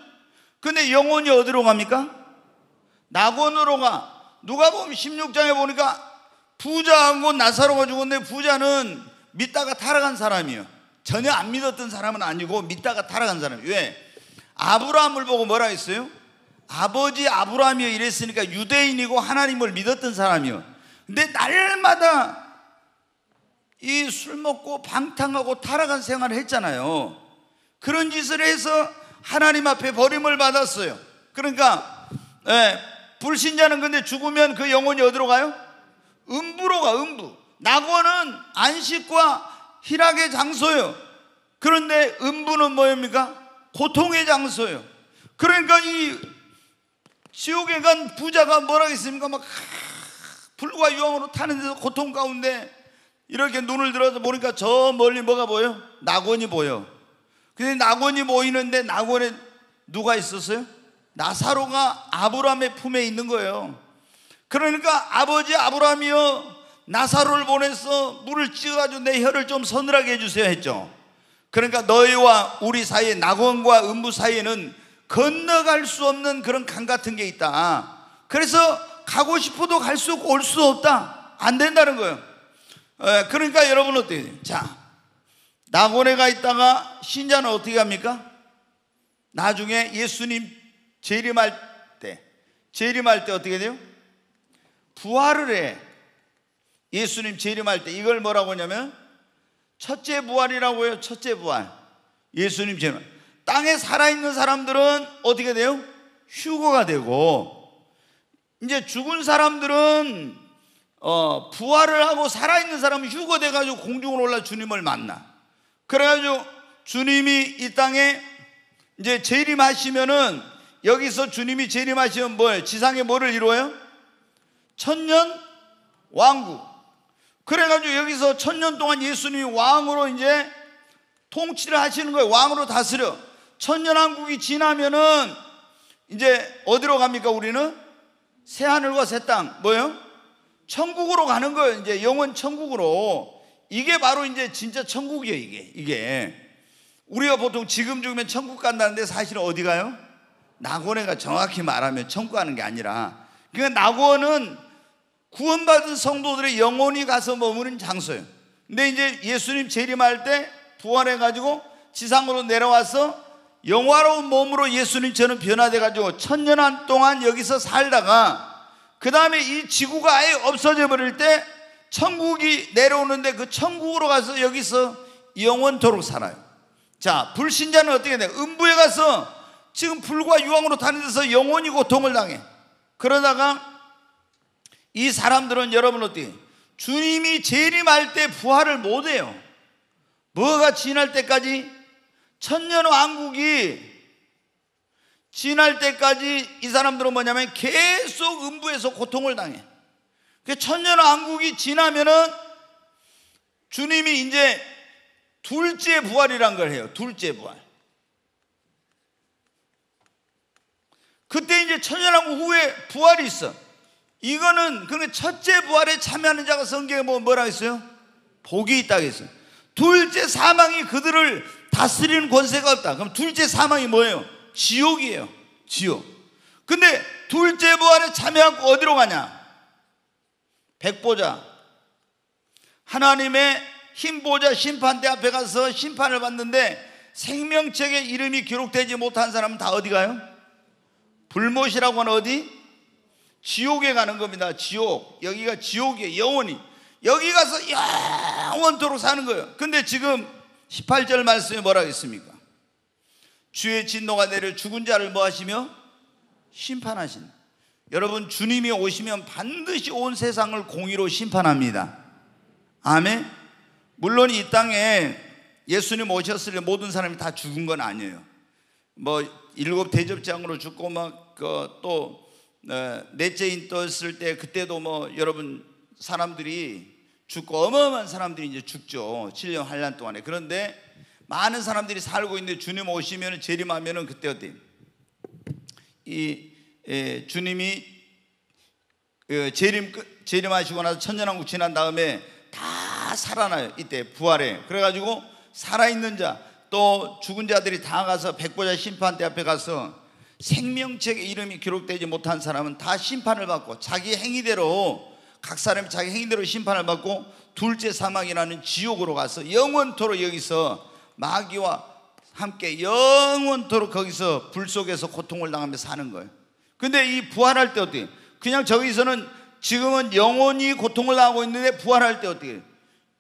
근데 영혼이 어디로 갑니까? 낙원으로 가. 누가 보면 16장에 보니까 부자하고 나사로가 죽었는데 부자는 믿다가 타락한 사람이에요. 전혀 안 믿었던 사람은 아니고 믿다가 타락한 사람이에요. 왜? 아브라함을 보고 뭐라 했어요? 아버지 아브라함이요 이랬으니까 유대인이고 하나님을 믿었던 사람이요. 근데 날마다 이 술 먹고 방탕하고 타락한 생활을 했잖아요. 그런 짓을 해서 하나님 앞에 버림을 받았어요. 그러니까 예, 불신자는 근데 죽으면 그 영혼이 어디로 가요? 음부로 가, 음부. 낙원은 안식과 희락의 장소예요. 그런데 음부는 뭐입니까? 고통의 장소예요. 그러니까 이 지옥에 간 부자가 뭐라 했습니까? 막 불과 유황으로 타는 데서 고통 가운데 이렇게 눈을 들어서 보니까 저 멀리 뭐가 보여? 낙원이 보여. 근데 낙원이 보이는데 낙원에 누가 있었어요? 나사로가 아브라함의 품에 있는 거예요. 그러니까 아버지 아브라함이요 나사로를 보내서 물을 찍어가지고 내 혀를 좀 서늘하게 해주세요 했죠. 그러니까 너희와 우리 사이에 낙원과 음부 사이에는 건너갈 수 없는 그런 강 같은 게 있다. 그래서 가고 싶어도 갈 수 없고 올 수 없다. 안 된다는 거예요. 그러니까 여러분 어떻게 자, 낙원에 가 있다가 신자는 어떻게 합니까? 나중에 예수님 재림할 때, 재림할 때 어떻게 돼요? 부활을 해. 예수님 재림할 때 이걸 뭐라고 하냐면 첫째 부활이라고 해요. 첫째 부활. 예수님 재림. 땅에 살아있는 사람들은 어떻게 돼요? 휴거가 되고 이제 죽은 사람들은 어, 부활을 하고 살아있는 사람은 휴거돼 가지고 공중으로 올라 주님을 만나. 그래가지고 주님이 이 땅에 이제 재림하시면은 여기서 주님이 재림하시면 뭐예요? 지상에 뭐를 이루어요? 천년 왕국. 그래가지고 여기서 천년 동안 예수님이 왕으로 이제 통치를 하시는 거예요. 왕으로 다스려. 천년 왕국이 지나면은 이제 어디로 갑니까 우리는? 새 하늘과 새 땅. 뭐요? 천국으로 가는 거예요. 이제 영원 천국으로. 이게 바로 이제 진짜 천국이에요, 이게. 이게. 우리가 보통 지금 죽으면 천국 간다는데 사실은 어디 가요? 낙원에 가 정확히 말하면 천국 가는 게 아니라. 그러니까 낙원은 구원받은 성도들의 영혼이 가서 머무는 장소예요. 근데 이제 예수님 재림할 때 부활해 가지고 지상으로 내려와서 영화로운 몸으로 예수님처럼 변화돼 가지고 천년한 동안 여기서 살다가 그 다음에 이 지구가 아예 없어져 버릴 때 천국이 내려오는데 그 천국으로 가서 여기서 영원토록 살아요. 자, 불신자는 어떻게 돼? 음부에 가서 지금 불과 유황으로 데서 영원히 고통을 당해. 그러다가 이 사람들은 여러분 어떻게 주님이 재림할 때 부활을 못 해요. 뭐가 지날 때까지 천년 왕국이 지날 때까지 이 사람들은 뭐냐면 계속 음부에서 고통을 당해. 그 천년 왕국이 지나면은 주님이 이제 둘째 부활이란 걸 해요. 둘째 부활. 그때 이제 천년 왕국 후에 부활이 있어. 이거는 그러니까 첫째 부활에 참여하는 자가 성경에 뭐 뭐라 했어요? 복이 있다고 했어요. 둘째 사망이 그들을 다스리는 권세가 없다. 그럼 둘째 사망이 뭐예요? 지옥이에요. 지옥. 근데 둘째 부활에 참여하고 어디로 가냐? 백보자. 하나님의 흰보자 심판대 앞에 가서 심판을 받는데 생명책에 이름이 기록되지 못한 사람은 다 어디 가요? 불못이라고 하는 어디? 지옥에 가는 겁니다. 지옥. 여기가 지옥이에요. 영원히. 여기 가서 영원토록 사는 거예요. 근데 지금 18절 말씀에 뭐라 했습니까? 주의 진노가 내려 죽은 자를 뭐 하시며? 심판하신. 여러분, 주님이 오시면 반드시 온 세상을 공의로 심판합니다. 아멘. 물론 이 땅에 예수님 오셨을 때 모든 사람이 다 죽은 건 아니에요. 뭐 일곱 대접장으로 죽고 막 또 네, 넷째인 떴을 때 그때도 뭐 여러분 사람들이 죽고 어마어마한 사람들이 이제 죽죠. 7년 한란 동안에. 그런데 많은 사람들이 살고 있는데 주님 오시면 재림하면은 그때 어때? 이 에, 주님이 그 재림 재림하시고 나서 천년왕국 지난 다음에 다 살아나요. 이때 부활해. 그래가지고 살아있는 자 또 죽은 자들이 다 가서 백보자 심판대 앞에 가서 생명책에 이름이 기록되지 못한 사람은 다 심판을 받고 자기 행위대로 각 사람이 자기 행위대로 심판을 받고 둘째 사망이라는 지옥으로 가서 영원토록 여기서 마귀와 함께 영원토록 거기서 불 속에서 고통을 당하며 사는 거예요. 근데 이 부활할 때 어떻게? 그냥 저기서는 지금은 영원히 고통을 당하고 있는데 부활할 때 어떻게?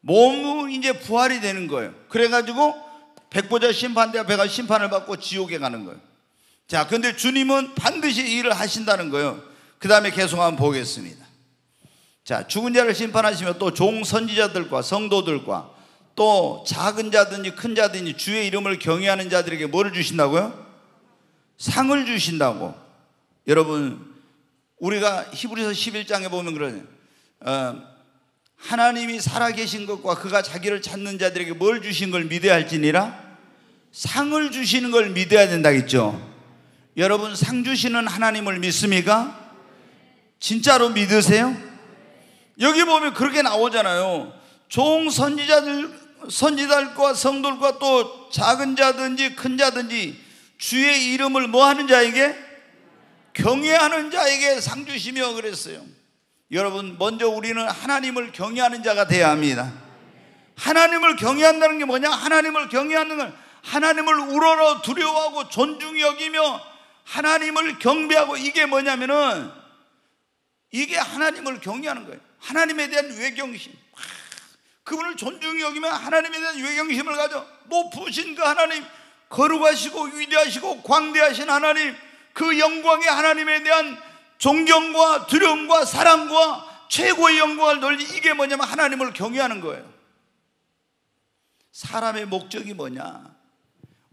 몸은 이제 부활이 되는 거예요. 그래가지고 백보자 심판대 앞에 가 심판을 받고 지옥에 가는 거예요. 자, 근데 주님은 반드시 일을 하신다는 거예요. 그 다음에 계속 한번 보겠습니다. 자, 죽은 자를 심판하시며 또 종 선지자들과 성도들과 또 작은 자든지 큰 자든지 주의 이름을 경외하는 자들에게 뭐를 주신다고요? 상을 주신다고. 여러분, 우리가 히브리서 11장에 보면 그러네. 어, 하나님이 살아계신 것과 그가 자기를 찾는 자들에게 뭘 주신 걸 믿어야 할지니라? 상을 주시는 걸 믿어야 된다겠죠. 여러분, 상 주시는 하나님을 믿습니까? 진짜로 믿으세요? 여기 보면 그렇게 나오잖아요. 종 선지자들 선지자들과 성도들과 또 작은 자든지 큰 자든지 주의 이름을 뭐 하는 자에게 경외하는 자에게 상 주시며 그랬어요. 여러분 먼저 우리는 하나님을 경외하는 자가 되어야 합니다. 하나님을 경외한다는 게 뭐냐? 하나님을 경외하는 건 하나님을 우러러 두려워하고 존중히 여기며 하나님을 경배하고 이게 뭐냐면은 이게 하나님을 경외하는 거예요. 하나님에 대한 외경심. 그분을 존중히 여기면 하나님에 대한 외경심을 가져 높으신 그 하나님, 거룩하시고 위대하시고 광대하신 하나님, 그 영광의 하나님에 대한 존경과 두려움과 사랑과 최고의 영광을 돌리 이게 뭐냐면 하나님을 경외하는 거예요. 사람의 목적이 뭐냐?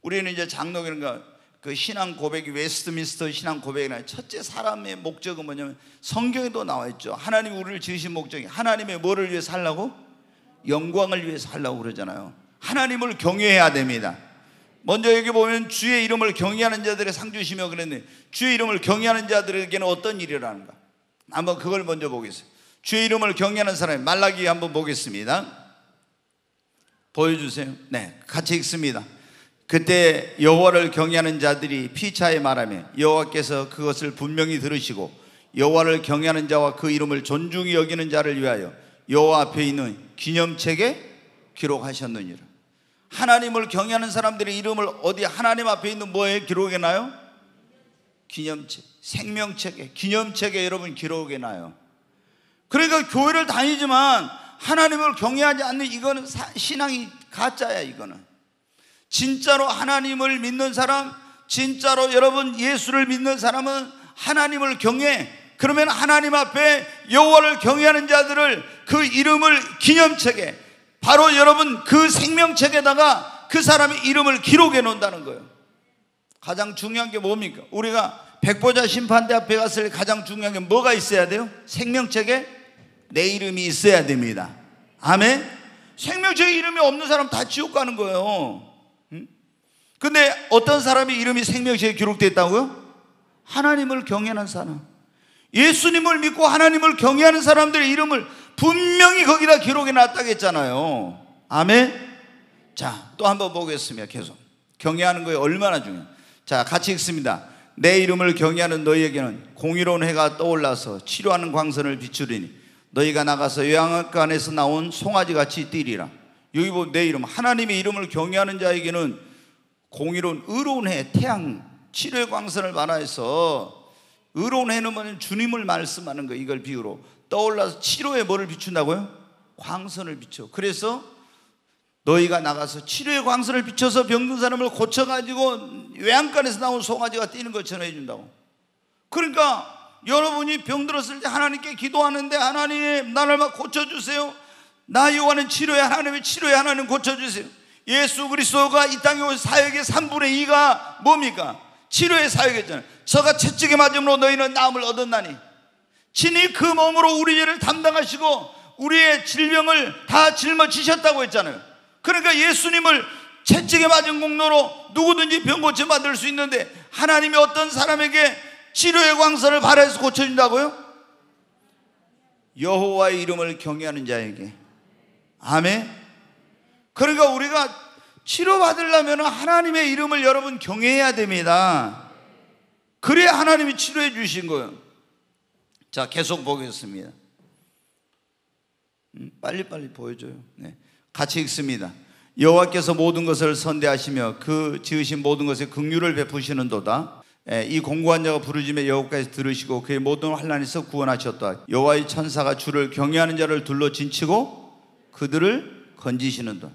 우리는 이제 장로교인가 그 신앙 고백이 웨스트민스터 신앙 고백이나 첫째 사람의 목적은 뭐냐면 성경에도 나와 있죠. 하나님 우리를 지으신 목적이 하나님의 뭐를 위해 살라고? 영광을 위해 살라고 그러잖아요. 하나님을 경외해야 됩니다. 먼저 여기 보면 주의 이름을 경외하는 자들의 상 주시며 그랬는데 주의 이름을 경외하는 자들에게는 어떤 일이라는가? 한번 그걸 먼저 보겠습니다. 주의 이름을 경외하는 사람 말라기 한번 보겠습니다. 보여주세요. 네, 같이 읽습니다. 그때 여호와를 경외하는 자들이 피차에 말하며 여호와께서 그것을 분명히 들으시고 여호와를 경외하는 자와 그 이름을 존중히 여기는 자를 위하여 여호와 앞에 있는 기념책에 기록하셨느니라. 하나님을 경외하는 사람들의 이름을 어디 하나님 앞에 있는 뭐에 기록해 놔요? 기념책, 생명책에, 기념책에 여러분 기록해 놔요. 그러니까 교회를 다니지만 하나님을 경외하지 않는 이거는 신앙이 가짜야 이거는. 진짜로 하나님을 믿는 사람, 진짜로 여러분 예수를 믿는 사람은 하나님을 경외. 그러면 하나님 앞에 여호와를 경외하는 자들을 그 이름을 기념책에 바로 여러분 그 생명책에다가 그 사람의 이름을 기록해 놓는다는 거예요. 가장 중요한 게 뭡니까? 우리가 백보자 심판대 앞에 갔을 때 가장 중요한 게 뭐가 있어야 돼요? 생명책에 내 이름이 있어야 됩니다. 아멘? 생명책에 이름이 없는 사람 다 지옥 가는 거예요. 근데 어떤 사람의 이름이 생명책에 기록됐다고요? 하나님을 경외하는 사람. 예수님을 믿고 하나님을 경외하는 사람들의 이름을 분명히 거기다 기록해 놨다겠잖아요. 아멘. 자, 또 한번 보겠습니다. 계속. 경외하는 거에 얼마나 중요해. 자, 같이 읽습니다. 내 이름을 경외하는 너희에게는 공의로운 해가 떠올라서 치료하는 광선을 비추리니 너희가 나가서 요양학과 안에서 나온 송아지 같이 뛰리라. 여기 보면 내 이름, 하나님의 이름을 경외하는 자에게는 공의로운 의로운 해, 태양, 치료의 광선을 만화해서 의로운 해는 뭐냐 주님을 말씀하는 거 이걸 비유로 떠올라서 치료에 뭐를 비춘다고요? 광선을 비춰. 그래서 너희가 나가서 치료의 광선을 비춰서 병든 사람을 고쳐가지고 외양간에서 나온 송아지가 뛰는 것처럼 해준다고. 그러니까 여러분이 병들었을 때 하나님께 기도하는데 하나님 나를 막 고쳐주세요. 나 요한은 치료에 하나님의 치료에 하나님 고쳐주세요. 예수 그리스도가 이 땅에 온 사역의 3분의 2가 뭡니까? 치료의 사역이잖아요. 저가 채찍에 맞음으로 너희는 나음을 얻었나니 친히 그 몸으로 우리 죄를 담당하시고 우리의 질병을 다 짊어지셨다고 했잖아요. 그러니까 예수님을 채찍에 맞은 공로로 누구든지 병 고쳐 받을 수 있는데 하나님이 어떤 사람에게 치료의 광선을 발해서 고쳐준다고요? 여호와의 이름을 경외하는 자에게 아멘. 그러니까 우리가 치료받으려면 하나님의 이름을 여러분 경외해야 됩니다. 그래야 하나님이 치료해 주신 거예요. 자, 계속 보겠습니다. 음, 빨리 빨리 보여줘요. 네. 같이 읽습니다. 여호와께서 모든 것을 선대하시며 그 지으신 모든 것에 긍휼을 베푸시는도다. 예, 이 공고한 자가 부르짖에 여호와께서 들으시고 그의 모든 환란에서 구원하셨다. 여호와의 천사가 주를 경외하는 자를 둘러 진치고 그들을 건지시는다.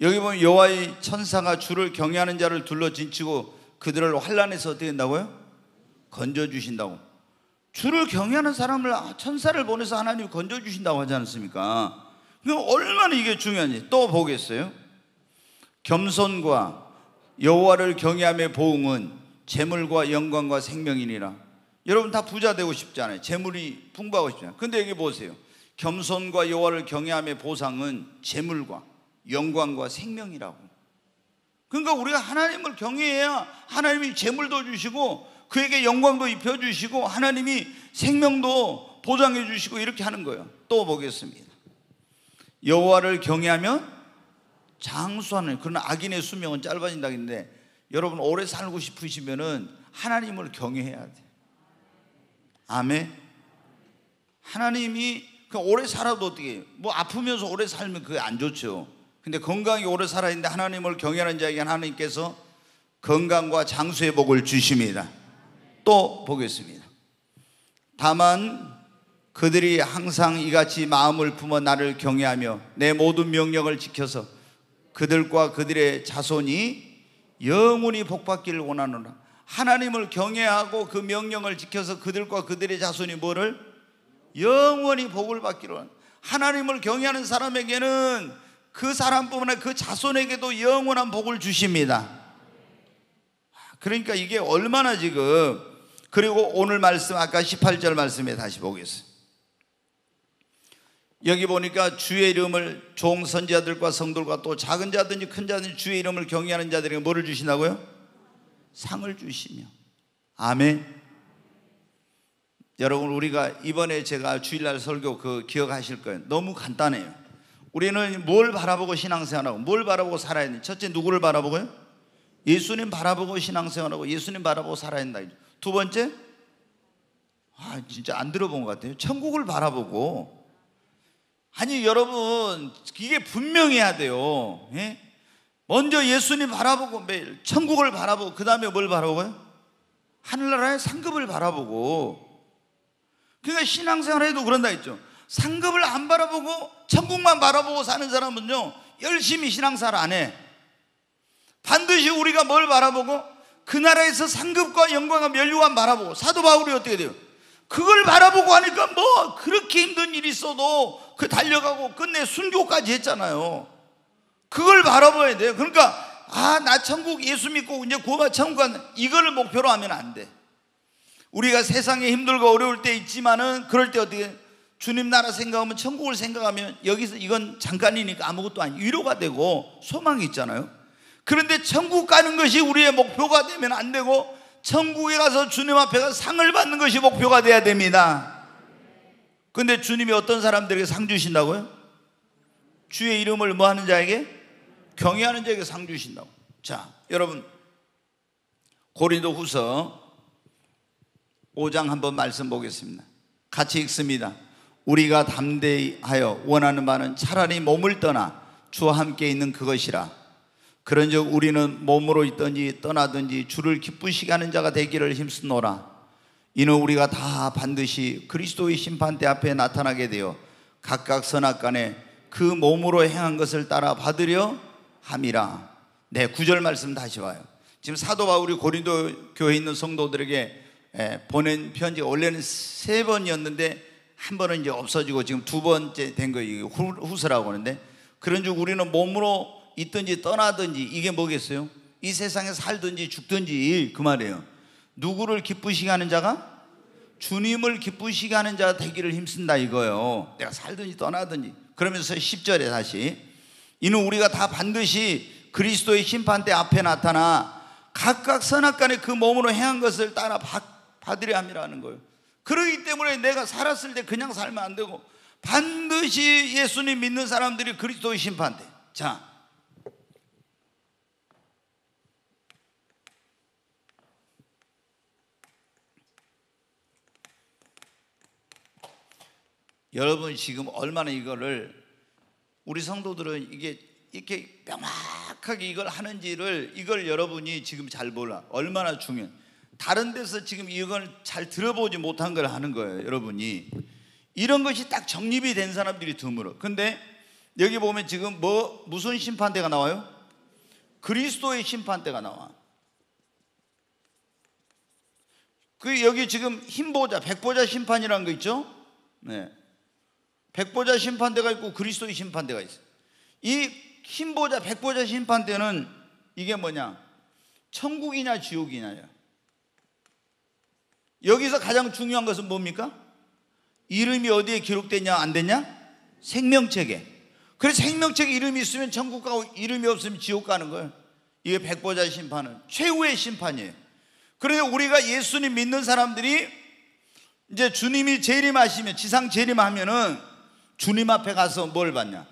여기 보면 여호와의 천사가 주를 경외하는 자를 둘러 진치고 그들을 환란에서 어떻게 된다고요? 건져 주신다고. 주를 경외하는 사람을 아, 천사를 보내서 하나님이 건져 주신다고 하지 않습니까? 얼마나 이게 중요한지 또 보겠어요. 겸손과 여호와를 경외함의 보응은 재물과 영광과 생명이니라. 여러분 다 부자 되고 싶지 않아요. 재물이 풍부하고 싶지 않아요. 근데 여기 보세요. 겸손과 여호와를 경외함의 보상은 재물과 영광과 생명이라고. 그러니까 우리가 하나님을 경외해야 하나님이 재물도 주시고 그에게 영광도 입혀 주시고 하나님이 생명도 보장해 주시고 이렇게 하는 거예요. 또 보겠습니다. 여호와를 경외하면 장수하는 그런 악인의 수명은 짧아진다는데 여러분 오래 살고 싶으시면은 하나님을 경외해야 돼. 아멘. 하나님이 그 오래 살아도 어떻게 뭐 아프면서 오래 살면 그게 안 좋죠. 근데 건강히 오래 살아 있는데 하나님을 경외하는 자에게 하나님께서 건강과 장수의 복을 주십니다. 또 보겠습니다. 다만 그들이 항상 이같이 마음을 품어 나를 경외하며 내 모든 명령을 지켜서 그들과 그들의 자손이 영원히 복받기를 원하노라. 하나님을 경외하고 그 명령을 지켜서 그들과 그들의 자손이 뭐를 영원히 복을 받기를 원. 하나님을 경외하는 사람에게는 그 사람뿐만 아니라 그 자손에게도 영원한 복을 주십니다. 그러니까 이게 얼마나 지금 그리고 오늘 말씀 아까 18절 말씀에 다시 보겠습니다. 여기 보니까 주의 이름을 종 선지자들과 성들과 또 작은 자든지 큰 자든지 주의 이름을 경외하는 자들에게 뭐를 주시나고요? 상을 주시며 아멘. 여러분 우리가 이번에 제가 주일날 설교 그 기억하실 거예요. 너무 간단해요. 우리는 뭘 바라보고 신앙생활하고 뭘 바라보고 살아야 되는 첫째 누구를 바라보고요? 예수님 바라보고 신앙생활하고 예수님 바라보고 살아야 된다. 두 번째 아 진짜 안 들어본 것 같아요. 천국을 바라보고 아니 여러분 이게 분명해야 돼요. 예? 먼저 예수님 바라보고 매일 천국을 바라보고 그 다음에 뭘 바라보고요? 하늘나라의 상급을 바라보고 그러니까 신앙생활에도 그런다 했죠. 상급을 안 바라보고 천국만 바라보고 사는 사람은요 열심히 신앙생활 안 해. 반드시 우리가 뭘 바라보고 그 나라에서 상급과 영광과 멸류관 바라보고 사도 바울이 어떻게 돼요? 그걸 바라보고 하니까 뭐 그렇게 힘든 일이 있어도 그 달려가고 끝내 순교까지 했잖아요. 그걸 바라봐야 돼요. 그러니까 아, 나 천국 예수 믿고 이제 구원 천국 간 이거를 목표로 하면 안 돼. 우리가 세상에 힘들고 어려울 때 있지만은 그럴 때 어떻게 주님 나라 생각하면 천국을 생각하면 여기서 이건 잠깐이니까 아무것도 아니 위로가 되고 소망이 있잖아요. 그런데 천국 가는 것이 우리의 목표가 되면 안 되고 천국에 가서 주님 앞에 가 상을 받는 것이 목표가 돼야 됩니다. 근데 주님이 어떤 사람들에게 상 주신다고요? 주의 이름을 뭐 하는 자에게? 경외하는 자에게 상 주신다고. 자, 여러분. 고린도 후서 5장 한번 말씀 보겠습니다. 같이 읽습니다. 우리가 담대히 하여 원하는 바는 차라리 몸을 떠나 주와 함께 있는 그것이라. 그런즉 우리는 몸으로 있든지 떠나든지 주를 기쁘시게 하는 자가 되기를 힘쓰노라. 이는 우리가 다 반드시 그리스도의 심판대 앞에 나타나게 되어 각각 선악간에 그 몸으로 행한 것을 따라 받으려 함이라. 네, 구절 말씀 다시 봐요. 지금 사도 바울이 고린도 교회에 있는 성도들에게 보낸 편지가 원래는 세 번이었는데 한 번은 이제 없어지고 지금 두 번째 된 거예요. 후서라고 하는데 그런 줄 우리는 몸으로 있든지 떠나든지 이게 뭐겠어요? 이 세상에 살든지 죽든지 그 말이에요. 누구를 기쁘시게 하는 자가 주님을 기쁘시게 하는 자가 되기를 힘쓴다 이거요. 내가 살든지 떠나든지 그러면서 10절에 다시 이는 우리가 다 반드시 그리스도의 심판대 앞에 나타나 각각 선악간에 그 몸으로 행한 것을 따라 받으려 함이라는 거예요. 그러기 때문에 내가 살았을 때 그냥 살면 안 되고 반드시 예수님 믿는 사람들이 그리스도의 심판대. 자, 여러분 지금 얼마나 이거를 우리 성도들은 이게 이렇게 명확하게 이걸 하는지를 이걸 여러분이 지금 잘 몰라. 얼마나 중요한. 다른 데서 지금 이걸 잘 들어보지 못한 걸 하는 거예요, 여러분이. 이런 것이 딱 정립이 된 사람들이 드물어. 근데 여기 보면 지금 뭐 무슨 심판대가 나와요? 그리스도의 심판대가 나와. 그 여기 지금 흰보자, 백보자 심판이라는 거 있죠? 네. 백보자 심판대가 있고 그리스도의 심판대가 있어요. 이 흰보자, 백보자 심판대는 이게 뭐냐? 천국이냐 지옥이냐요. 여기서 가장 중요한 것은 뭡니까? 이름이 어디에 기록됐냐 안 됐냐? 생명책에. 그래서 생명책에 이름이 있으면 천국 가고 이름이 없으면 지옥 가는 거예요. 이게 백보자 심판은 최후의 심판이에요. 그래서 우리가 예수님 믿는 사람들이 이제 주님이 재림하시면 지상 재림하면은 주님 앞에 가서 뭘 받냐?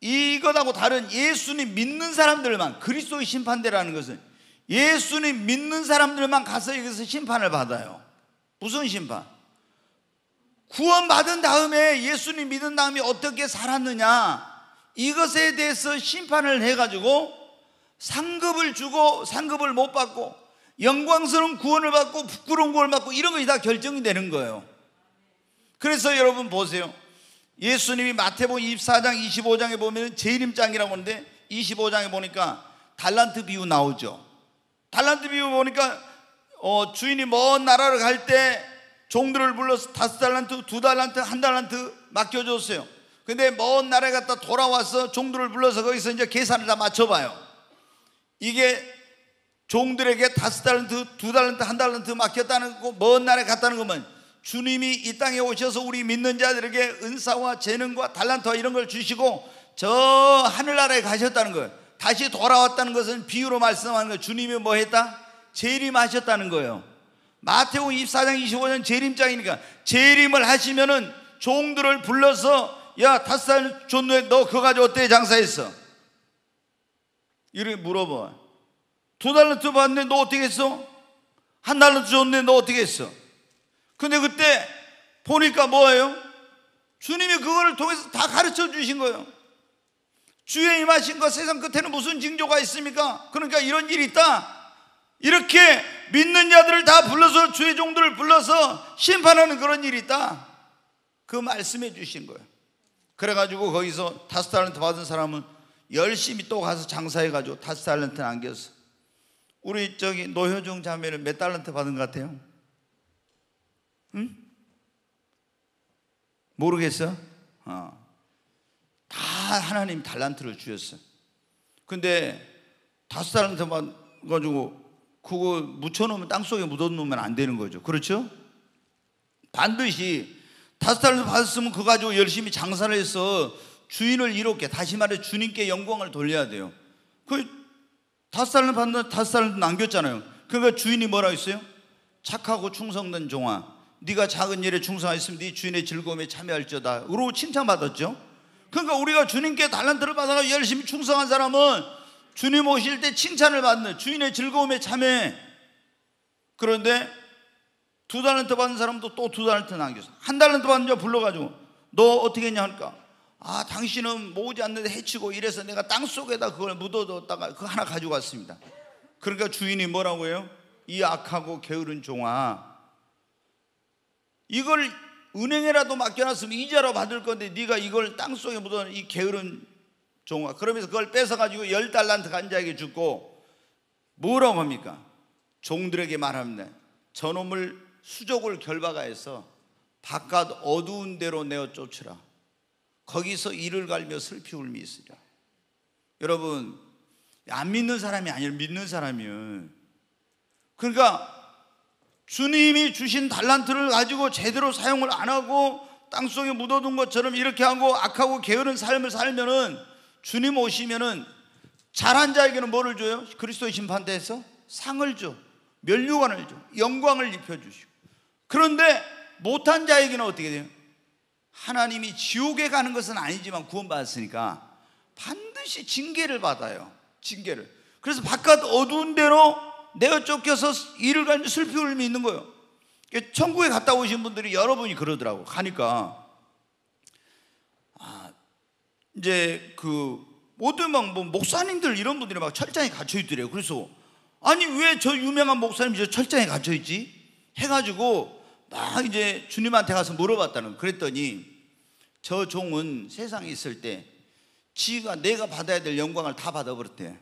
이것하고 다른 예수님 믿는 사람들만 그리스도의 심판대라는 것은 예수님 믿는 사람들만 가서 여기서 심판을 받아요. 무슨 심판? 구원받은 다음에 예수님 믿은 다음에 어떻게 살았느냐 이것에 대해서 심판을 해가지고 상급을 주고 상급을 못 받고 영광스러운 구원을 받고 부끄러운 구원을 받고 이런 것이 다 결정이 되는 거예요. 그래서 여러분 보세요. 예수님이 마태복음 24장 25장에 보면 재림장이라고 하는데 25장에 보니까 달란트 비유 나오죠. 달란트 비유 보니까 어, 주인이 먼 나라를 갈 때 종들을 불러서 다섯 달란트, 두 달란트, 한 달란트 맡겨줬어요. 근데 먼 나라에 갔다 돌아와서 종들을 불러서 거기서 이제 계산을 다 맞춰봐요. 이게 종들에게 다섯 달란트, 두 달란트, 한 달란트 맡겼다는 거, 먼 나라에 갔다는 거면 주님이 이 땅에 오셔서 우리 믿는 자들에게 은사와 재능과 달란트와 이런 걸 주시고 저 하늘나라에 가셨다는 거예요. 다시 돌아왔다는 것은 비유로 말씀하는 거예요. 주님이 뭐 했다? 재림하셨다는 거예요. 마태복음 24장 25년 재림장이니까 재림을 하시면은 종들을 불러서 야 다섯 살 줬는데 너 그거 가지고 어때 장사했어? 이렇게 물어봐. 두 달러트 받는데 너 어떻게 했어? 한 달러트 줬는데 너 어떻게 했어? 근데 그때 보니까 뭐예요? 주님이 그거를 통해서 다 가르쳐 주신 거예요. 주의 임하신 것 세상 끝에는 무슨 징조가 있습니까? 그러니까 이런 일이 있다. 이렇게 믿는 자들을 다 불러서 주의 종들을 불러서 심판하는 그런 일이 있다. 그 말씀해 주신 거예요. 그래가지고 거기서 다섯 달란트 받은 사람은 열심히 또 가서 장사해가지고 다섯 달란트 남겼어. 우리 저기 노효중 자매는 몇 달란트 받은 것 같아요? 응? 모르겠어? 어. 다 하나님 달란트를 주셨어. 근데 다섯 달란트만 가지고 그거 묻혀놓으면 땅 속에 묻어놓으면 안 되는 거죠. 그렇죠? 반드시 다섯 달란트 받았으면 그거 가지고 열심히 장사를 해서 주인을 이롭게 다시 말해 주님께 영광을 돌려야 돼요. 그 다섯 달란트 받는 다섯 달란트 남겼잖아요. 그러니까 주인이 뭐라 했어요? 착하고 충성된 종아. 네가 작은 일에 충성하였으면 네 주인의 즐거움에 참여할지어다. 그러고 칭찬받았죠. 그러니까 우리가 주님께 달란트를 받아서 열심히 충성한 사람은 주님 오실 때 칭찬을 받는 주인의 즐거움에 참여. 그런데 두 달란트 받은 사람도 또 두 달란트 남겼어. 한 달란트 받은 자 불러가지고 너 어떻게 했냐 하니까 아 당신은 모으지 않는데 해치고 이래서 내가 땅 속에다 그걸 묻어뒀다가 그 하나 가지고 왔습니다. 그러니까 주인이 뭐라고 해요? 이 악하고 게으른 종아 이걸 은행에라도 맡겨놨으면 이자로 받을 건데 네가 이걸 땅 속에 묻어놓은 이 게으른 종아. 그러면서 그걸 뺏어가지고 열 달란트 간자에게 주고 뭐라고 합니까? 종들에게 말합니다. 저놈을 수족을 결박하여서 바깥 어두운 데로 내어 쫓으라. 거기서 이를 갈며 슬피 울미 있으리라. 여러분 안 믿는 사람이 아니라 믿는 사람이에요. 그러니까 주님이 주신 달란트를 가지고 제대로 사용을 안 하고 땅속에 묻어둔 것처럼 이렇게 하고 악하고 게으른 삶을 살면은 주님 오시면은 잘한 자에게는 뭐를 줘요? 그리스도의 심판대에서 상을 줘. 멸류관을 줘. 영광을 입혀 주시고. 그런데 못한 자에게는 어떻게 돼요? 하나님이 지옥에 가는 것은 아니지만 구원받았으니까 반드시 징계를 받아요. 징계를. 그래서 바깥 어두운 데로 내가 쫓겨서 일을 가지고 슬피 울음이 있는 거예요. 천국에 갔다 오신 분들이 여러분이 그러더라고. 가니까 아, 이제 그 모든 막 뭐 목사님들 이런 분들이 막 철장에 갇혀 있더래요. 그래서 아니 왜 저 유명한 목사님 저 철장에 갇혀 있지? 해가지고 막 이제 주님한테 가서 물어봤다는. 그랬더니 저 종은 세상에 있을 때 지가 내가 받아야 될 영광을 다 받아버렸대.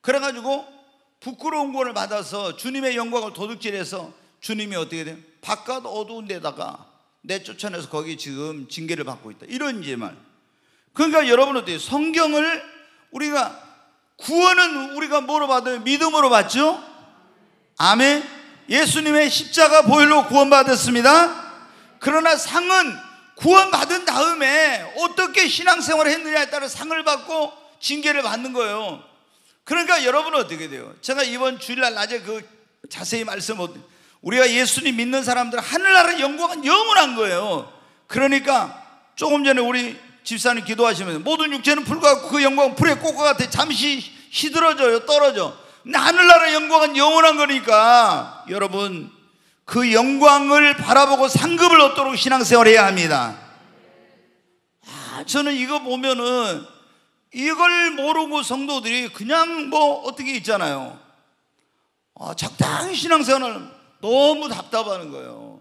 그래가지고 부끄러운 권을 받아서 주님의 영광을 도둑질해서 주님이 어떻게 돼요? 바깥 어두운 데다가 내쫓아내서 거기 지금 징계를 받고 있다. 이런 이제 말. 그러니까 여러분 어때요? 성경을 우리가 구원은 우리가 뭐로 받아요? 믿음으로 받죠? 아멘. 예수님의 십자가 보혈로 구원받았습니다. 그러나 상은 구원받은 다음에 어떻게 신앙생활을 했느냐에 따라 상을 받고 징계를 받는 거예요. 그러니까 여러분은 어떻게 돼요? 제가 이번 주일날 낮에 그 자세히 말씀 못 우리가 예수님 믿는 사람들 하늘나라 영광은 영원한 거예요. 그러니까 조금 전에 우리 집사님 기도하시면서 모든 육체는 불과 그 영광은 불의 꽃과 같아 잠시 시들어져요 떨어져 하늘나라 영광은 영원한 거니까 여러분 그 영광을 바라보고 상급을 얻도록 신앙생활 해야 합니다 아, 저는 이거 보면은 이걸 모르고 성도들이 그냥 뭐 어떻게 있잖아요 아, 적당히 신앙생활을 너무 답답하는 거예요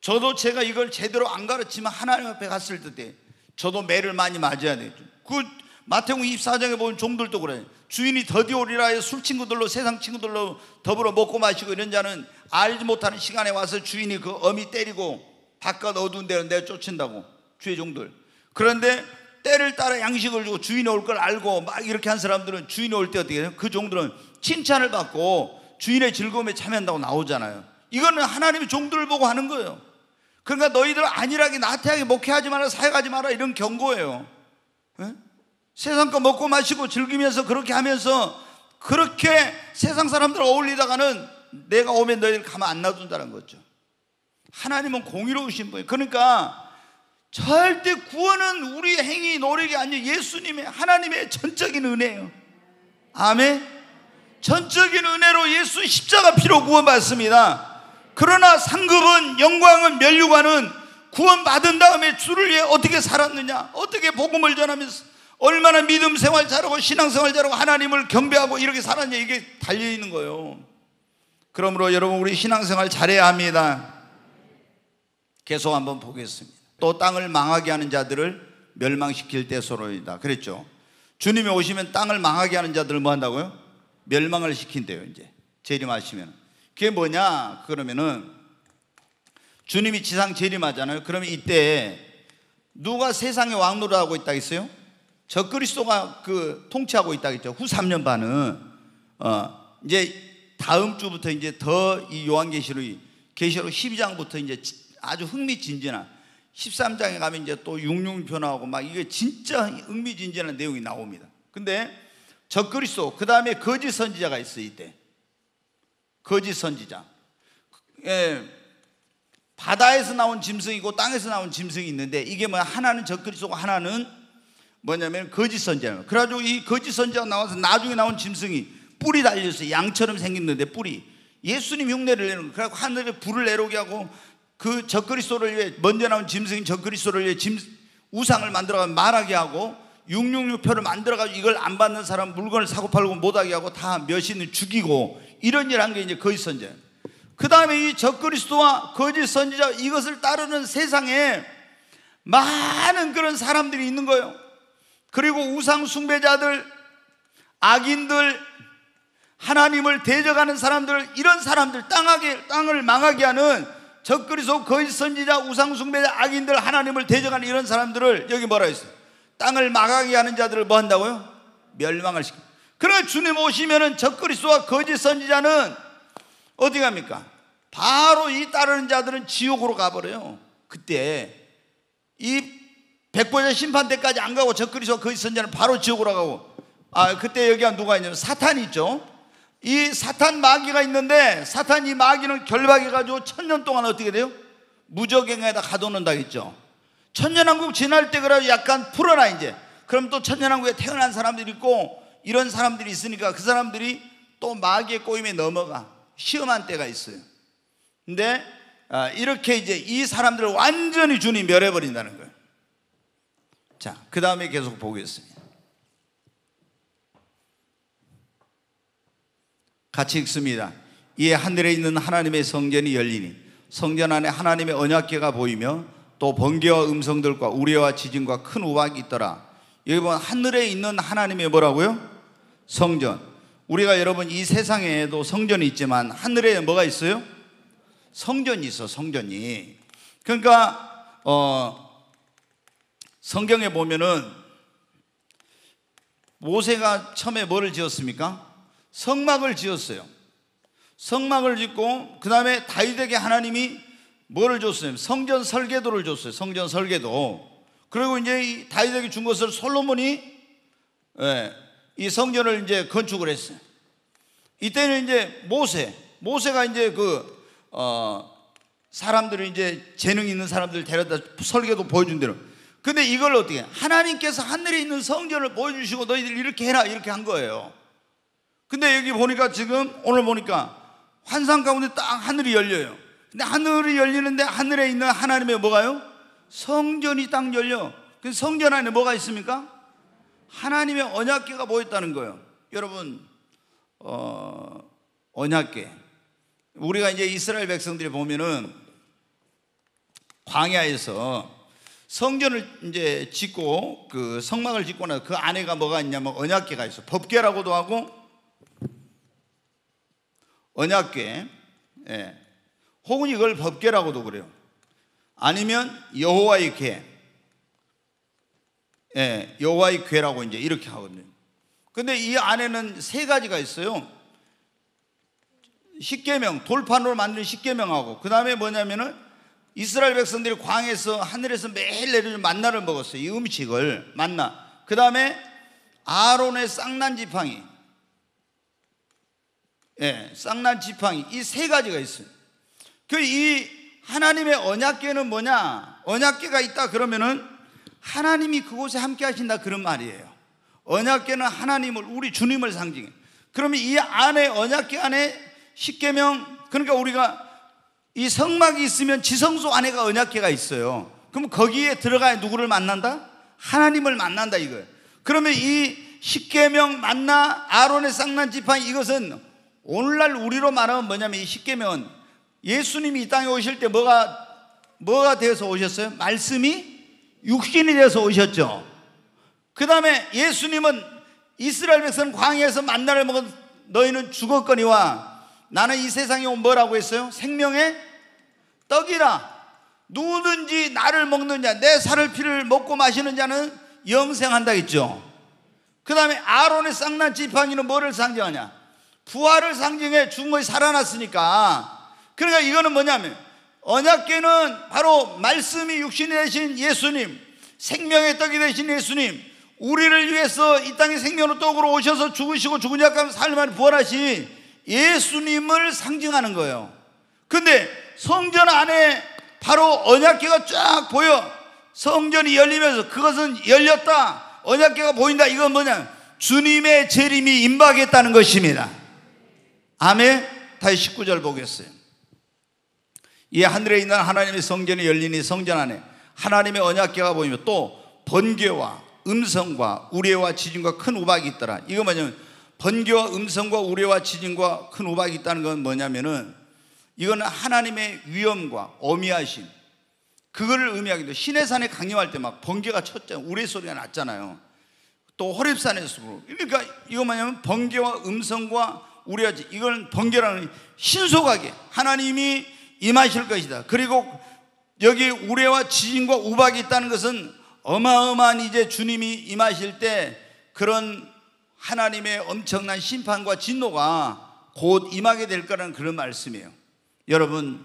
저도 제가 이걸 제대로 안 가르치면 하나님 앞에 갔을 때 저도 매를 많이 맞아야 돼요. 그 마태복음 24장에 보면 종들도 그래. 주인이 더디 오리라 해 술 친구들로 세상 친구들로 더불어 먹고 마시고 이런 자는 알지 못하는 시간에 와서 주인이 그 어미 때리고 바깥 어두운 데로 내쫓는다고 주의 종들. 그런데 때를 따라 양식을 주고 주인이 올 걸 알고 막 이렇게 한 사람들은 주인이 올 때 어떻게 해요? 그 종들은 칭찬을 받고 주인의 즐거움에 참여한다고 나오잖아요. 이거는 하나님의 종들을 보고 하는 거예요. 그러니까 너희들 안일하게 나태하게 목회하지 마라 사역하지 마라 이런 경고예요. 네? 세상 거 먹고 마시고 즐기면서 그렇게 하면서 그렇게 세상 사람들 어울리다가는 내가 오면 너희들 가만 안 놔둔다는 거죠. 하나님은 공의로우신 분이에요. 그러니까 절대 구원은 우리의 행위, 노력이 아니에요. 예수님의, 하나님의 전적인 은혜예요. 아멘. 전적인 은혜로 예수 십자가 피로 구원받습니다. 그러나 상급은, 영광은, 멸류관은 구원받은 다음에 주를 위해 어떻게 살았느냐, 어떻게 복음을 전하면서 얼마나 믿음 생활 잘하고 신앙 생활 잘하고 하나님을 경배하고 이렇게 살았냐 이게 달려 있는 거예요. 그러므로 여러분 우리 신앙 생활 잘해야 합니다. 계속 한번 보겠습니다. 또 땅을 망하게 하는 자들을 멸망시킬 때서로이다. 그랬죠. 주님이 오시면 땅을 망하게 하는 자들을 뭐 한다고요? 멸망을 시킨대요, 이제. 재림하시면. 그게 뭐냐? 그러면은 주님이 지상 재림하잖아요. 그러면 이때 누가 세상의 왕노를 하고 있다 했어요? 적그리스도가 그 통치하고 있다겠죠. 후 3년 반은 어 이제 다음 주부터 이제 더 이 요한계시록 계시록 12장부터 이제 아주 흥미진진한 13장에 가면 이제 또 육룡표 나오고 막 이게 진짜 흥미진진한 내용이 나옵니다. 근데 적그리스도 그 다음에 거짓 선지자가 있어 이때 거짓 선지자. 예, 바다에서 나온 짐승이고 땅에서 나온 짐승이 있는데 이게 뭐 하나는 적그리스도고 하나는 뭐냐면 거짓 선지자. 그래 가지고 이 거짓 선지자가 나와서 나중에 나온 짐승이 뿔이 달려서 양처럼 생겼는데 뿔이 예수님 흉내를 내는 거. 그래갖고 하늘에 불을 내려오게 하고 그 적그리스도를 위해 먼저 나온 짐승인 적그리스도를 위해 짐 우상을 만들어가 말하게 하고 666표를 만들어가지고 이걸 안 받는 사람 물건을 사고 팔고 못하게 하고 다 몇인을 죽이고 이런 일 한 게 이제 거짓 선지자. 그 다음에 이 적그리스도와 거짓 선지자 이것을 따르는 세상에 많은 그런 사람들이 있는 거예요. 그리고 우상 숭배자들, 악인들, 하나님을 대적하는 사람들, 이런 사람들, 땅하게, 땅을 망하게 하는 적그리스도 거짓 선지자, 우상 숭배자, 악인들, 하나님을 대적하는 이런 사람들을 여기 뭐라 했어요? 땅을 망하게 하는 자들을 뭐 한다고요? 멸망을 시켜. 그러나 주님 오시면은 적그리스도와 거짓 선지자는 어디 갑니까? 바로 이 따르는 자들은 지옥으로 가버려요. 그때 이 백보자 심판 때까지 안 가고 적그리스도와 거짓 선지자는 바로 지옥으로 가고 아 그때 여기가 누가 있냐면 사탄이 있죠. 이 사탄 마귀가 있는데 사탄 이 마귀는 결박해가지고 천년 동안 어떻게 돼요? 무적행에다 가둬놓는다 했죠. 천년왕국 지날 때 그래 약간 풀어놔 이제. 그럼 또 천년왕국에 태어난 사람들이 있고 이런 사람들이 있으니까 그 사람들이 또 마귀의 꼬임에 넘어가 시험한 때가 있어요. 근데 아, 이렇게 이제 이 사람들을 완전히 주님 멸해버린다는 거예요. 자, 그 다음에 계속 보겠습니다. 같이 읽습니다. 이에 하늘에 있는 하나님의 성전이 열리니 성전 안에 하나님의 언약궤가 보이며 또 번개와 음성들과 우레와 지진과 큰 우박이 있더라. 여기 보면 하늘에 있는 하나님의 뭐라고요? 성전. 우리가 여러분 이 세상에도 성전이 있지만 하늘에 뭐가 있어요? 성전이 있어, 성전이. 그러니까 어 성경에 보면은 모세가 처음에 뭐를 지었습니까? 성막을 지었어요. 성막을 짓고 그 다음에 다윗에게 하나님이 뭐를 줬어요? 성전 설계도를 줬어요. 성전 설계도. 그리고 이제 다윗에게 준 것을 솔로몬이 예, 이 성전을 이제 건축을 했어요. 이때는 이제 모세, 모세가 이제 그 어, 사람들을 이제 재능 있는 사람들 데려다 설계도 보여준 대로. 근데 이걸 어떻게 해? 하나님께서 하늘에 있는 성전을 보여주시고 너희들 이렇게 해라 이렇게 한 거예요. 근데 여기 보니까 지금 오늘 보니까 환상 가운데 딱 하늘이 열려요. 근데 하늘이 열리는데 하늘에 있는 하나님의 뭐가요? 성전이 딱 열려. 그 성전 안에 뭐가 있습니까? 하나님의 언약궤가 보였다는 거예요. 여러분, 어, 언약궤. 우리가 이제 이스라엘 백성들이 보면은 광야에서 성전을 이제 짓고 그 성막을 짓고 나서 그 안에가 뭐가 있냐면 언약궤가 있어. 법궤라고도 하고 언약궤. 예. 혹은 이걸 법궤라고도 그래요. 아니면 여호와의 궤. 예, 여호와의 궤라고 이제 이렇게 하거든요. 근데 이 안에는 세 가지가 있어요. 십계명 돌판으로 만든 십계명하고 그 다음에 뭐냐면은 이스라엘 백성들이 광에서 하늘에서 매일 내려준 만나를 먹었어요. 이 음식을 만나. 그 다음에 아론의 쌍난 지팡이, 예, 쌍난 지팡이 이 세 가지가 있어요. 그 이 하나님의 언약궤는 뭐냐? 언약궤가 있다 그러면은 하나님이 그곳에 함께 하신다 그런 말이에요. 언약궤는 하나님을 우리 주님을 상징해. 그러면 이 안에 언약궤 안에 십계명 그러니까 우리가 이 성막이 있으면 지성소 안에가 언약궤가 있어요. 그럼 거기에 들어가야 누구를 만난다? 하나님을 만난다 이거예요. 그러면 이 십계명 만나 아론의 쌍난 지팡이 이것은 오늘날 우리로 말하면 뭐냐면 이 십계명은 예수님이 이 땅에 오실 때 뭐가 뭐가 되어서 오셨어요? 말씀이 육신이 되어서 오셨죠. 그 다음에 예수님은 이스라엘 백성 광야에서 만나를 먹은 너희는 죽었거니와 나는 이 세상에 온 뭐라고 했어요? 생명의 떡이라 누구든지 나를 먹는 자, 내 살을 피를 먹고 마시는 자는 영생한다 했죠. 그 다음에 아론의 쌍난 지팡이는 뭐를 상징하냐? 부활을 상징해 죽은 것이 살아났으니까 그러니까 이거는 뭐냐면 언약계는 바로 말씀이 육신이 되신 예수님, 생명의 떡이 되신 예수님, 우리를 위해서 이 땅에 생명의 떡으로 오셔서 죽으시고 죽은 자가 살만 부활하신 예수님을 상징하는 거예요. 근데 성전 안에 바로 언약계가 쫙 보여. 성전이 열리면서 그것은 열렸다. 언약계가 보인다. 이건 뭐냐? 주님의 재림이 임박했다는 것입니다. 아멘. 다시 19절 보겠어요. 이 하늘에 있는 하나님의 성전이 열리니 성전 안에 하나님의 언약궤가 보이며 또 번개와 음성과 우레와 지진과 큰 우박이 있더라. 이거 뭐냐면 번개와 음성과 우레와 지진과 큰 우박이 있다는 건 뭐냐면은 이거는 하나님의 위엄과 어미하심 그거를 의미하기도 신의 산에 강림할 때 막 번개가 쳤잖아요. 우레 소리가 났잖아요. 또 호랩산에서 그러니까 이거 뭐냐면 번개와 음성과 지진 이걸 번개라는 신속하게 하나님이 임하실 것이다. 그리고 여기 우레와 지진과 우박이 있다는 것은 어마어마한 이제 주님이 임하실 때 그런 하나님의 엄청난 심판과 진노가 곧 임하게 될 거라는 그런 말씀이에요. 여러분,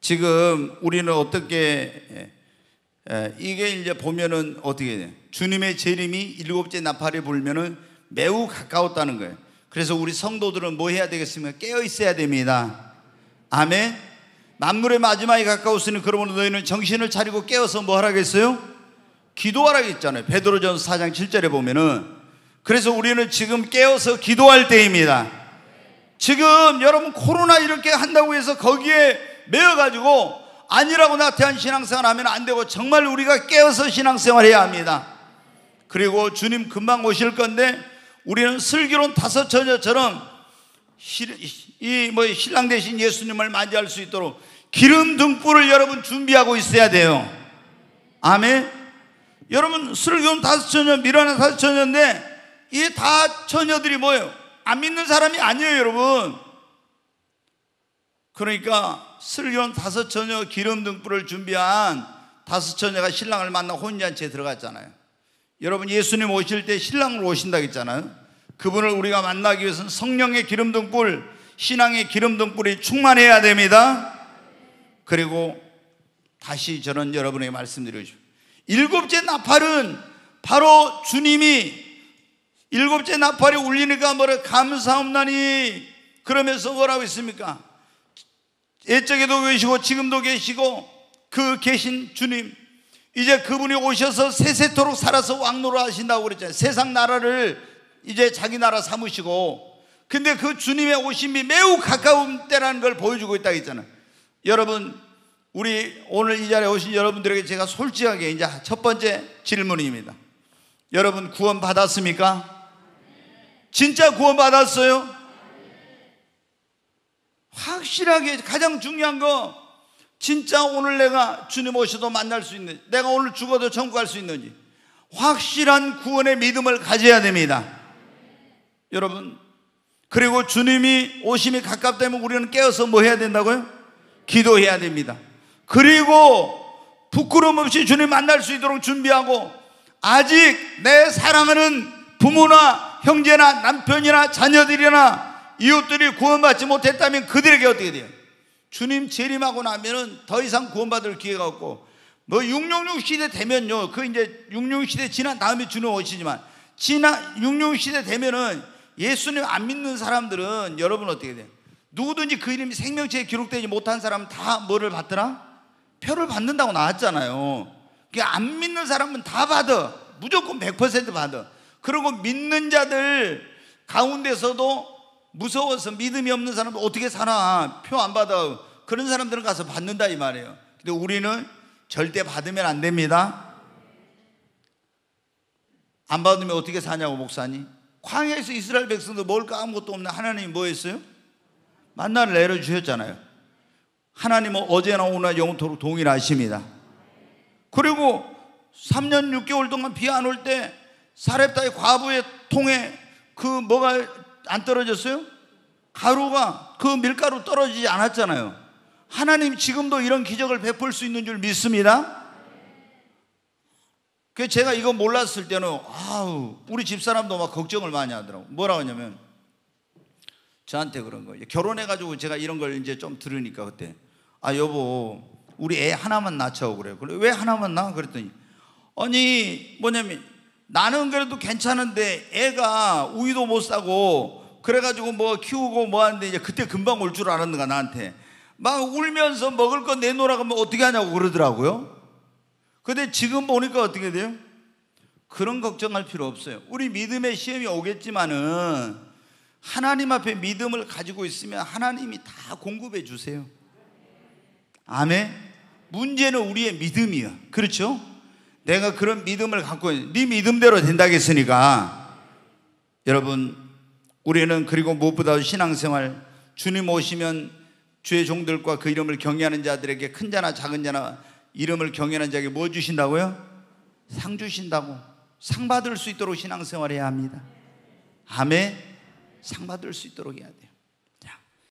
지금 우리는 어떻게 이게 이제 보면은 어떻게 돼? 주님의 재림이 일곱째 나팔이 불면은 매우 가까웠다는 거예요. 그래서 우리 성도들은 뭐 해야 되겠습니까? 깨어 있어야 됩니다. 아멘. 만물의 마지막이 가까웠으니 그러므로 너희는 정신을 차리고 깨어서 뭐 하라겠어요? 기도하라겠잖아요. 베드로전서 4장 7절에 보면은 그래서 우리는 지금 깨어서 기도할 때입니다. 지금 여러분 코로나 이렇게 한다고 해서 거기에 매여 가지고 아니라고 나태한 신앙생활 하면 안 되고 정말 우리가 깨어서 신앙생활 해야 합니다. 그리고 주님 금방 오실 건데 우리는 슬기로운 다섯 처녀처럼 이뭐 신랑 대신 예수님을 맞이할 수 있도록 기름 등불을 여러분 준비하고 있어야 돼요. 아멘. 여러분 슬기로운 다섯 처녀, 미련한 다섯 처녀인데 이 다 처녀들이 뭐예요? 안 믿는 사람이 아니에요, 여러분. 그러니까 슬기로운 다섯 처녀 기름 등불을 준비한 다섯 처녀가 신랑을 만나 혼인잔치에 들어갔잖아요. 여러분 예수님 오실 때 신랑을 오신다 했잖아요. 그분을 우리가 만나기 위해서는 성령의 기름 등불, 신앙의 기름 등불이 충만해야 됩니다. 그리고 다시 저는 여러분에게 말씀드리죠. 일곱째 나팔은 바로 주님이 일곱째 나팔이 울리니까 뭐라 감사옵나니 그러면서 뭐라고 있습니까? 옛적에도 계시고 지금도 계시고 그 계신 주님 이제 그분이 오셔서 세세토록 살아서 왕노로 하신다고 그랬잖아요. 세상 나라를 이제 자기 나라 삼으시고 근데 그 주님의 오심이 매우 가까운 때라는 걸 보여주고 있다고 했잖아요. 여러분 우리 오늘 이 자리에 오신 여러분들에게 제가 솔직하게 이제 첫 번째 질문입니다. 여러분 구원 받았습니까? 진짜 구원 받았어요? 확실하게 가장 중요한 거 진짜 오늘 내가 주님 오셔도 만날 수 있는 내가 오늘 죽어도 천국 갈 수 있는지 확실한 구원의 믿음을 가져야 됩니다. 여러분 그리고 주님이 오심이 가깝다면 우리는 깨어서 뭐 해야 된다고요? 기도해야 됩니다. 그리고 부끄러움 없이 주님 만날 수 있도록 준비하고 아직 내 사랑하는 부모나 형제나 남편이나 자녀들이나 이웃들이 구원받지 못했다면 그들에게 어떻게 돼요? 주님 재림하고 나면은 더 이상 구원받을 기회가 없고 뭐 666 시대 되면요. 그 이제 666 시대 지난 다음에 주님 오시지만 지난 666 시대 되면은 예수님 안 믿는 사람들은 여러분 어떻게 돼요? 누구든지 그 이름이 생명체에 기록되지 못한 사람은 다 뭐를 받더라? 표를 받는다고 나왔잖아요. 안 믿는 사람은 다 받아. 무조건 100% 받아. 그리고 믿는 자들 가운데서도 무서워서 믿음이 없는 사람은 어떻게 사나? 표안 받아. 그런 사람들은 가서 받는다 이 말이에요. 근데 우리는 절대 받으면 안 됩니다. 안 받으면 어떻게 사냐고 목사님. 광야에서 이스라엘 백성들 먹을 아무것도 없는 하나님이 뭐 했어요? 만나를 내려 주셨잖아요. 하나님은 어제나 오늘 영토록 동일하십니다. 그리고 3년 6개월 동안 비 안 올 때 사렙다의 과부의 통에 그 뭐가 안 떨어졌어요? 가루가 그 밀가루 떨어지지 않았잖아요. 하나님 지금도 이런 기적을 베풀 수 있는 줄 믿습니다. 그 제가 이거 몰랐을 때는 아우 우리 집 사람도 막 걱정을 많이 하더라고. 뭐라고 하냐면 저한테 그런 거예요. 결혼해 가지고 제가 이런 걸 이제 좀 들으니까 그때 아 여보 우리 애 하나만 낳자고 그래요. 그래 왜 하나만 낳아? 그랬더니 아니 뭐냐면 나는 그래도 괜찮은데 애가 우유도 못 사고 그래가지고 뭐 키우고 뭐 하는데 이제 그때 금방 올 줄 알았는가 나한테 막 울면서 먹을 거 내놓으라고 하면 어떻게 하냐고 그러더라고요. 근데 지금 보니까 어떻게 돼요? 그런 걱정할 필요 없어요. 우리 믿음의 시험이 오겠지만은 하나님 앞에 믿음을 가지고 있으면 하나님이 다 공급해 주세요. 아멘. 문제는 우리의 믿음이야. 그렇죠? 내가 그런 믿음을 갖고 네 믿음대로 된다겠으니까 여러분 우리는 그리고 무엇보다 신앙생활 주님 오시면 주의 종들과 그 이름을 경외하는 자들에게 큰 자나 작은 자나 이름을 경외하는 자에게 뭐 주신다고요? 상 주신다고 상 받을 수 있도록 신앙생활해야 합니다. 아멘. 상 받을 수 있도록 해야 돼요.